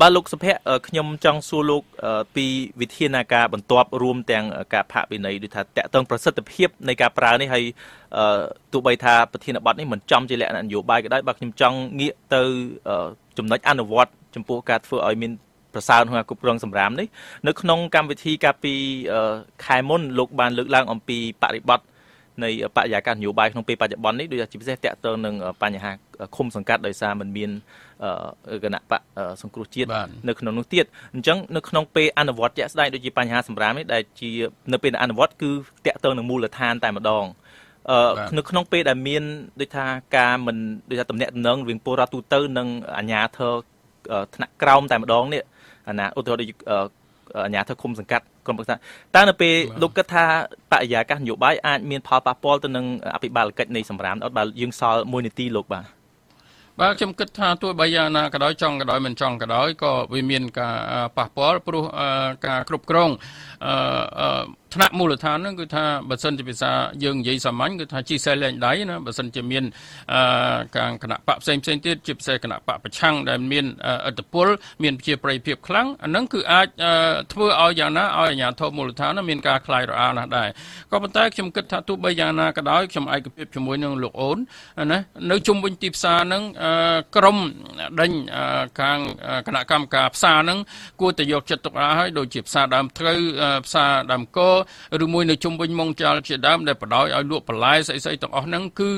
បាទលោកសុភ័ក្រអឺខ្ញុំចង់សួរលោកអឺពីវិធានការបន្ទាប់រួមទាំងការផាកពិន័យដូចថាតកតងប្រសិទ្ធភាពនៃការប្រើនេះហើយអឺទោះបីថាប្រធានបទនេះមិនចំជាលក្ខណៈនយោបាយក៏ដោយបាទខ្ញុំចង់ងាកទៅអឺចំណុចអនុវត្តចំពោះការធ្វើឲ្យមានប្រសើរក្នុងការគ្រប់គ្រងសម្រាមនេះនៅក្នុងកម្មវិធីកាលពីអឺខែមុនលោកបានលើកឡើងអំពីបរិបត្តិ នៃបរិយាកាសនយោបាយក្នុងពេលបច្ចុប្បន្ននេះដូចជាពិសេសតកតងនឹងបញ្ហាឃុំសង្កាត់ដោយសារมันមានគណៈបកសង្គ្រោះជាតិនៅក្នុងនោះទៀតអញ្ចឹងនៅក្នុងពេលអនុវត្តជាក់ស្ដែងដូចជាបញ្ហាសម្រាមនេះដែលជានៅពេលអនុវត្តគឺតកតងនឹងមូលដ្ឋានតែម្ដងអឺនៅក្នុងពេលដែលមានដូចថាការមិនដូចថាតំណែងតំណងរវាងពលរដ្ឋទូទៅនិងអាជ្ញាធរថ្នាក់ក្រោមតែម្ដងនេះអាណាឧទាហរណ៍ដូច អាជ្ញាធរគុំសង្កាត់ក្រុមប្រឹក្សាតើនៅពេលលោកគិតថាបរិយាកាសនយោបាយអាចមានផលប៉ះពាល់ទៅនឹងអភិបាលកិច្ចនៃសម្រាមអត់បើយើងសល់មួយនាទីលោកបាទ បាទខ្ញុំគិតថាទោះបីយ៉ាងណាក៏ដោយចង់ក៏ដោយមិនចង់ក៏ដោយក៏វាមានការប៉ះពាល់ព្រោះការគ្រប់គ្រងអឺថ្នាក់មូលដ្ឋានហ្នឹងគឺថាបើសិនជាភាសាយើងនិយាយសាមញ្ញគឺថាជីសែលែងដៃណាបើសិនជាមានអឺការគណៈបកផ្សេងផ្សេងទៀតជាពិសេសគណៈបកប្រឆាំងដែលមានអត្តពលមានជាប្រៃភាពខ្លាំងអាហ្នឹងគឺអាចធ្វើឲ្យយ៉ាងណាឲ្យអាជ្ញាធរមូលដ្ឋានមានការខ្លាយរអាណាស់ដែរក៏ប៉ុន្តែខ្ញុំគិតថាទោះបីយ៉ាងណាក៏ដោយខ្ញុំឯកភាពជាមួយនឹងលោកអូនណានៅជុំវិញទីផ្សារហ្នឹងក្រមដេញខាងគណៈកម្មការផ្សារហ្នឹងគួរតែយកចិត្តទុកដាក់ឲ្យដូចជាផ្សារដើមត្រូវផ្សារដើមកឬមួយនៅជុំវិញម៉ុងចាល់ជាដើមដែលបដ ாய் ឲ្យលក់បន្លែស្អីស្អីទាំងអស់ហ្នឹងគឺ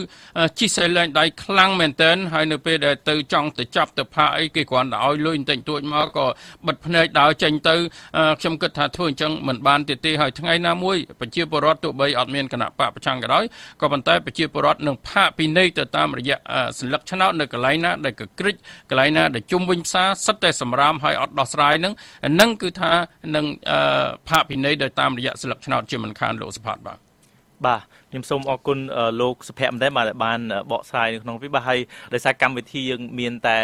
ជីសេលែងដៃខ្លាំងមែនតើហើយនៅពេលដែលទៅចង់ទៅចាប់ទៅផាកអីគេគ្រាន់តែឲ្យលុយបន្តិចតួចមកក៏បិទភ្នែកដើរចេញទៅខ្ញុំគិតថាធ្វើអញ្ចឹងមិនបានទេទេហើយថ្ងៃណាមួយប្រជាពលរដ្ឋទោះបីអត់មានគណៈបកប្រឆាំងក៏ដោយក៏ប៉ុន្តែប្រជាពលរដ្ឋនឹងផាកពីនៃទៅតាមរយៈសញ្ញាឆ្នោតនៅកន្លែងណាដែលកក្រិចកន្លែងណាដែលជុំវិញផ្សារសិតតែសម្រាមហើយអត់ដោះស្រាយនឹងនឹងគឺថានឹងផាកពិន័យដោយតាមរយៈស្លឹកឆ្នោតជាមិនខានលោកសុផាតបាទបាទ ខ្ញុំសូមអរគុណលោកសុភ័ក្រមែនទេបាទបានបកស្រាយនៅក្នុងនេះបាទហើយដោយសារកម្មវិធីយើងមានតែ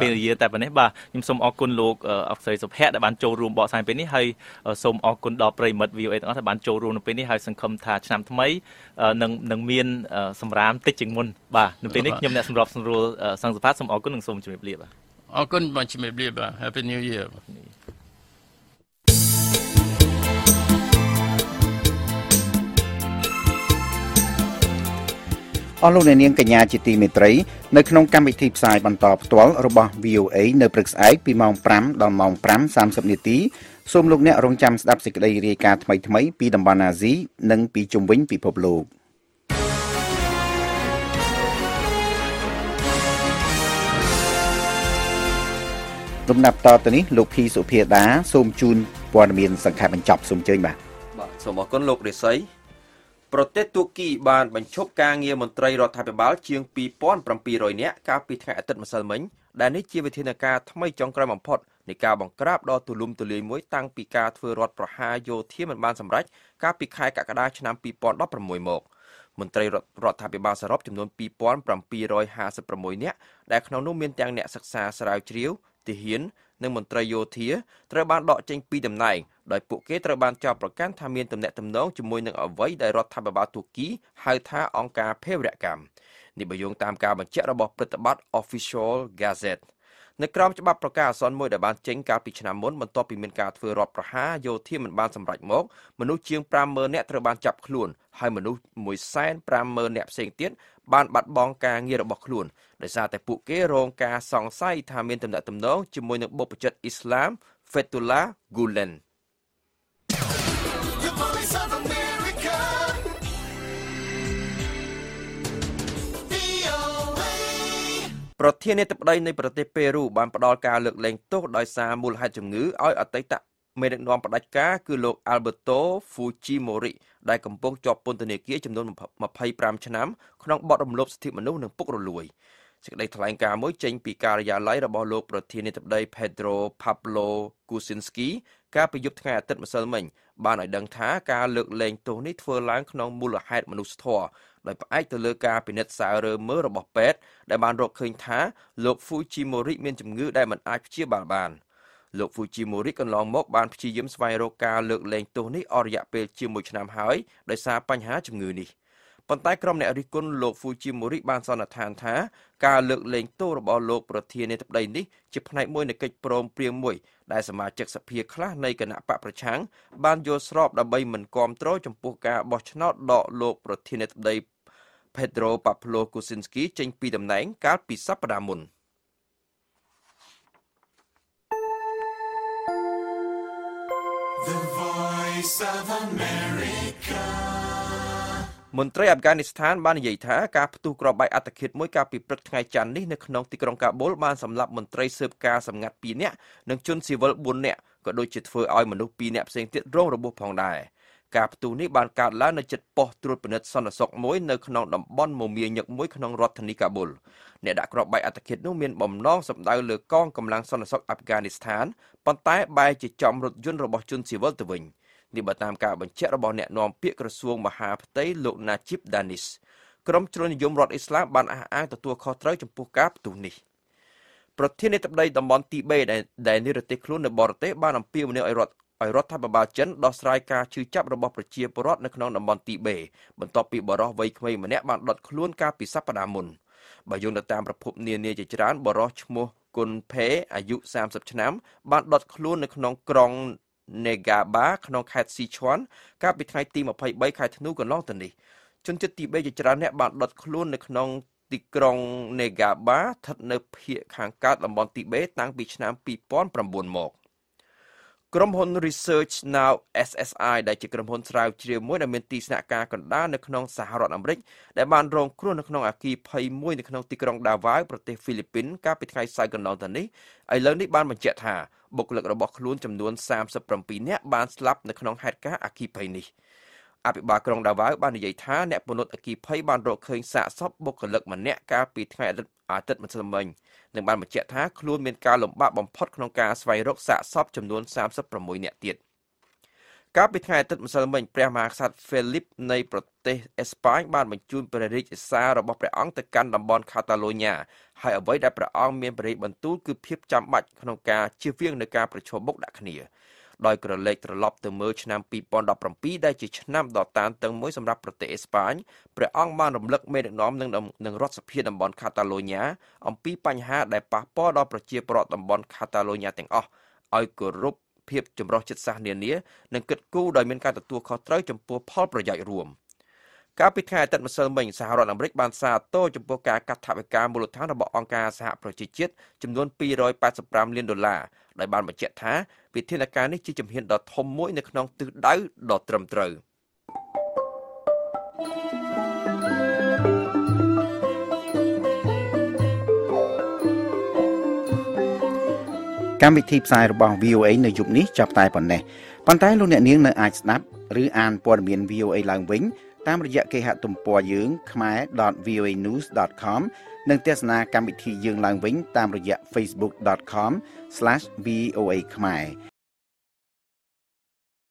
ពេលវេលាតែប៉ុណ្ណេះបាទខ្ញុំសូមអរគុណលោកអក្សរសុភ័ក្រដែលបានចូលរួមបកស្រាយពេលនេះហើយសូមអរគុណដល់ប្រិមិត្ត VOA ទាំងអស់ដែលបានចូលរួមនៅពេលនេះហើយសង្ឃឹមថាឆ្នាំថ្មីនឹងនឹងមានសម្រាមតិចជាងមុនបាទនៅពេលនេះខ្ញុំអ្នកសម្របសម្រួលសង្ឃសុផាតសូមអរគុណនិងសូមជម្រាបលាបាទអរគុណបាទជំរាបលាបាទ Happy New Year អស់លោកអ្នកនាងកញ្ញាជាទីមេត្រីនៅក្នុងកម្មវិធីផ្សាយបន្តផ្ទាល់របស់ VOA នៅព្រឹកស្អែកពីម៉ោង5ដល់ម៉ោង5:30នាទីសូមលោកអ្នករងចាំស្ដាប់សេចក្តីរាយការណ៍ថ្មីៗពីតំបន់អាស៊ីនិងពីជុំវិញពិភពលោកលំដាប់តទៅនេះលោកភីសុភាដាសូមជូនព័ត៌មានសង្ខេបបញ្ចប់សូមអញ្ជើញបាទបាទសូមអរគុណលោករិស័យ ប្រទេសទួរគីបានបញ្ឈប់ការងារមន្ត្រីរដ្ឋាភិបាលជាង2700នាក់កាលពីថ្ងៃអាទិត្យម្សិលមិញដែលនេះជាវិធានការថ្មីចុងក្រោយបំផុតនៃការបង្ក្រាបដ៏ទូលំទូលាយមួយតាំងពីការធ្វើរដ្ឋប្រហារយោធាមិនបានសម្រេចកាលពីខែកក្កដាឆ្នាំ2016មកមន្ត្រីរដ្ឋាភិបាលសរុបចំនួន2756នាក់ដែលក្នុងនោះមានទាំងអ្នកសិក្សាស្រាវជ្រាវទាហាននិងមន្ត្រីយោធាត្រូវបានដកចេញពីតំណែងដោយពួកគេត្រូវបានចោទប្រកាន់ថាមានទំនាក់ទំនងជាមួយនឹងអ្វីដែលរដ្ឋាភិបាលទូគីហៅថាអង្គការភេរវកម្មនេះបើយោងតាមការបញ្ជាក់របស់ព្រឹទ្ធបတ် Official Gazette នៅក្រោមច្បាប់ប្រកាសអាសន្នមួយដែលបានចេញកាលពីឆ្នាំមុនបន្ទាប់ពីមានការធ្វើរដ្ឋប្រហារយោធាមិនបានសម្រេចមកមនុស្សជាង50000នាក់ត្រូវបានចាប់ខ្លួនហើយមនុស្ស150,000នាក់ផ្សេងទៀតបានបាត់បង់ការងាររបស់ខ្លួនដោយសារតែពួកគេរងការសង្ស័យថាមានទំនាក់ទំនងជាមួយនឹងបុព្វជិតអ៊ីស្លាម Fethullah Gulen Voice of ប្រធានាធិបតីនៃប្រទេសពេរូបានផ្ដល់ការលើកលែងទោសដោយសារមូលហេតុជំងឺឲ្យអតីតមេដឹកនាំផ្ដាច់ការគឺលោក Alberto Fujimori ដែលកំពុងជាប់ពន្ធនាគារចំនួន25ឆ្នាំក្នុងបទរំលោភសិទ្ធិមនុស្សនិងពុករលួយ សេចក្តីថ្លែងការណ៍មួយចេញពីការិយាល័យរបស់លោកប្រធានាធិបតី Pedro Pablo Kuczynski កាលពីយប់ថ្ងៃអាទិត្យម្សិលមិញបានឲ្យដឹងថាការលើកលែងទោសនេះធ្វើឡើងក្នុងមូលហេតុមនុស្សធម៌ដោយផ្អែកទៅលើការពិនិត្យសាររើមើលរបស់ពេទ្យដែលបានរកឃើញថាលោក Fujimori មានជំងឺដែលមិនអាចព្យាបាលបានលោក Fujimori កន្លងមកបានព្យាយាមស្វែងរកការលើកលែងទោសនេះអស់រយៈពេលជាង1ឆ្នាំហើយដោយសារបញ្ហាជំងឺនេះ ប៉ុន្តែក្រុមអ្នករិះគន់លោក Fujimori បានសន្និដ្ឋានថាការលើកលែងទោសរបស់លោកប្រធានាធិបតីនេះជាផ្នែកមួយនៃកិច្ចព្រមព្រៀងមួយដែលសមាជិកសភាខ្លះនៃគណៈបកប្រឆាំងបានយល់ស្របដើម្បីមិនគាំទ្រចំពោះការបោះឆ្នោតដកលោកប្រធានាធិបតី Pedro Pablo Kuczynski ចេញពីតំណែងកាលពីសប្តាហ៍មុន។ The Voice of America. មន្ត្រីអាហ្វហ្គានីស្ថានបាននិយាយថាការផ្ទុះគ្រាប់បែកអត្តឃាតមួយកាលពីព្រឹកថ្ងៃច័ន្ទនេះនៅក្នុងទីក្រុងកាបូលបានសម្លាប់មន្ត្រីស៊ើបការសម្ងាត់2នាក់និងជនស៊ីវិល4នាក់ក៏ដូចជាធ្វើឲ្យមនុស្ស2នាក់ផ្សេងទៀតរងរបួសផងដែរការផ្ទុះនេះបានកើតឡើងនៅជិតប៉ុស្តិ៍ត្រួតពិនិត្យសន្តិសុខមួយនៅក្នុងតំបន់មមាញឹកមួយក្នុងរដ្ឋធានីកាបូលអ្នកដាក់គ្រាប់បែកអត្តឃាតនោះមានបំណងសម្ដៅលើកងកម្លាំងសន្តិសុខអាហ្វហ្គានីស្ថានប៉ុន្តែបែរជាចំរថយន្តរបស់ជនស៊ីវិលទៅវិញ នេះបើតាមការបញ្ជាក់របស់អ្នកនាំពាក្យក្រសួងមហាផ្ទៃលោក Najib Danis ក្រុមជ្រុលនិយមរដ្ឋអ៊ីស្លាមបានអះអាងទទួលខុសត្រូវចំពោះការផ្ទុះនេះប្រធានាធិបតីតំបន់ទីបេដែលនិរទេសខ្លួននៅបរទេសបានអំពាវនាវឲ្យរដ្ឋឲ្យរដ្ឋាភិបាលចិនដោះស្រាយការឈឺចាប់របស់ប្រជាពលរដ្ឋនៅក្នុងតំបន់ទីបេបន្ទាប់ពីបរិះវ័យក្មេងម្នាក់បានដុតខ្លួនកាលពីសប្តាហ៍មុនបើយោងទៅតាមប្រភពនានាជាច្រើនបរិះឈ្មោះគុនផេអាយុ30ឆ្នាំបានដុតខ្លួននៅក្នុងក្រុង Negaba ក្នុងខេត្តស៊ីឈွမ်កាលពីថ្ងៃទី23ខែធ្នូកន្លងទៅនេះជនជាតិទីបេជាច្រើនអ្នកបានដុតខ្លួននៅក្នុងទីក្រុង Negaba ស្ថិតនៅភាគខាងកើតតំបន់ទីបេតាំងពីឆ្នាំ2009មក ក្រុមហ៊ុន Research Now SSI ដែលជាក្រុមហ៊ុនស្រាវជ្រាវមួយដែលមានទីស្នាក់ការកណ្ដាលនៅក្នុងសហរដ្ឋអាមេរិកដែលបានរងគ្រោះនៅក្នុងអគ្គីភ័យមួយនៅក្នុងទីក្រុងដាវ៉ាវប្រទេសហ្វីលីពីនកាលពីថ្ងៃសៅរ៍កន្លងទៅនេះឥឡូវនេះបានបញ្ជាក់ថាបុគ្គលិករបស់ខ្លួនចំនួន37នាក់បានស្លាប់នៅក្នុងហេតុការណ៍អគ្គីភ័យនេះ អភិបាលក្រុងដាវ៉ាវបាននិយាយថាអ្នកពលរដ្ឋអគ្គីភ័យបានរកឃើញសាកសពបុគ្គលិកម្នាក់កាលពីថ្ងៃអាទិត្យម្សិលមិញនិងបានបញ្ជាក់ថាខ្លួនមានការលំបាកបំផុតក្នុងការស្វែងរកសាកសពចំនួន36នាក់ទៀតកាលពីថ្ងៃអាទិត្យម្សិលមិញព្រះមហាក្សត្រហ្វេលីបនៃប្រទេសអេស្ប៉ាញបានបញ្ជូនព្រះរាជសាររបស់ព្រះអង្គទៅកាន់តំបន់ខាតាឡូញ៉ាហើយអ្វីដែលព្រះអង្គមានព្រះរាជបន្ទូលគឺភាពចាំបាច់ក្នុងការជៀសវាងនឹងការប្រឈមមុខដាក់គ្នា ដោយក្រឡេកត្រឡប់ទៅមើលឆ្នាំ2017ដែលជាឆ្នាំដ៏តានតឹងមួយសម្រាប់ប្រទេសអេស្ប៉ាញព្រះអង្គបានរំលឹកមេដឹកនាំនឹងនឹងរដ្ឋសភាតំបន់ខាតាឡូញ៉ាអំពីបញ្ហាដែលប៉ះពាល់ដល់ប្រជាពលរដ្ឋតំបន់ខាតាឡូញ៉ាទាំងអស់ឲ្យគោរពភាពចម្រុះចិត្តសាសន៍នានានិងគិតគូរដោយមានការទទួលខុសត្រូវចំពោះផលប្រយោជន៍រួម។ កាលពីថ្ងៃអាទិត្យម្សិលមិញសហរដ្ឋអាមេរិកបានសាទរចំពោះការកាត់ថវិកាមូលដ្ឋានរបស់អង្គការសហប្រជាជាតិចំនួន285លានដុល្លារដោយបានបញ្ជាក់ថាវិធានការនេះជាជំហានដ៏ធំមួយនៅក្នុងទិសដៅដ៏ត្រឹមត្រូវកម្មវិធីផ្សាយរបស់ VOA នៅយប់នេះចាប់តែប៉ុណ្ណេះប៉ុន្តែលោកអ្នកនាងនៅអាចស្ដាប់ឬអានព័ត៌មាន VOA ឡើងវិញ តាមរយៈគេហទំព័រយើង khmer.voanews.com និងទស្សនាកម្មវិធីយើងឡើងវិញតាមរយៈ facebook.com/voa ខ្មែរ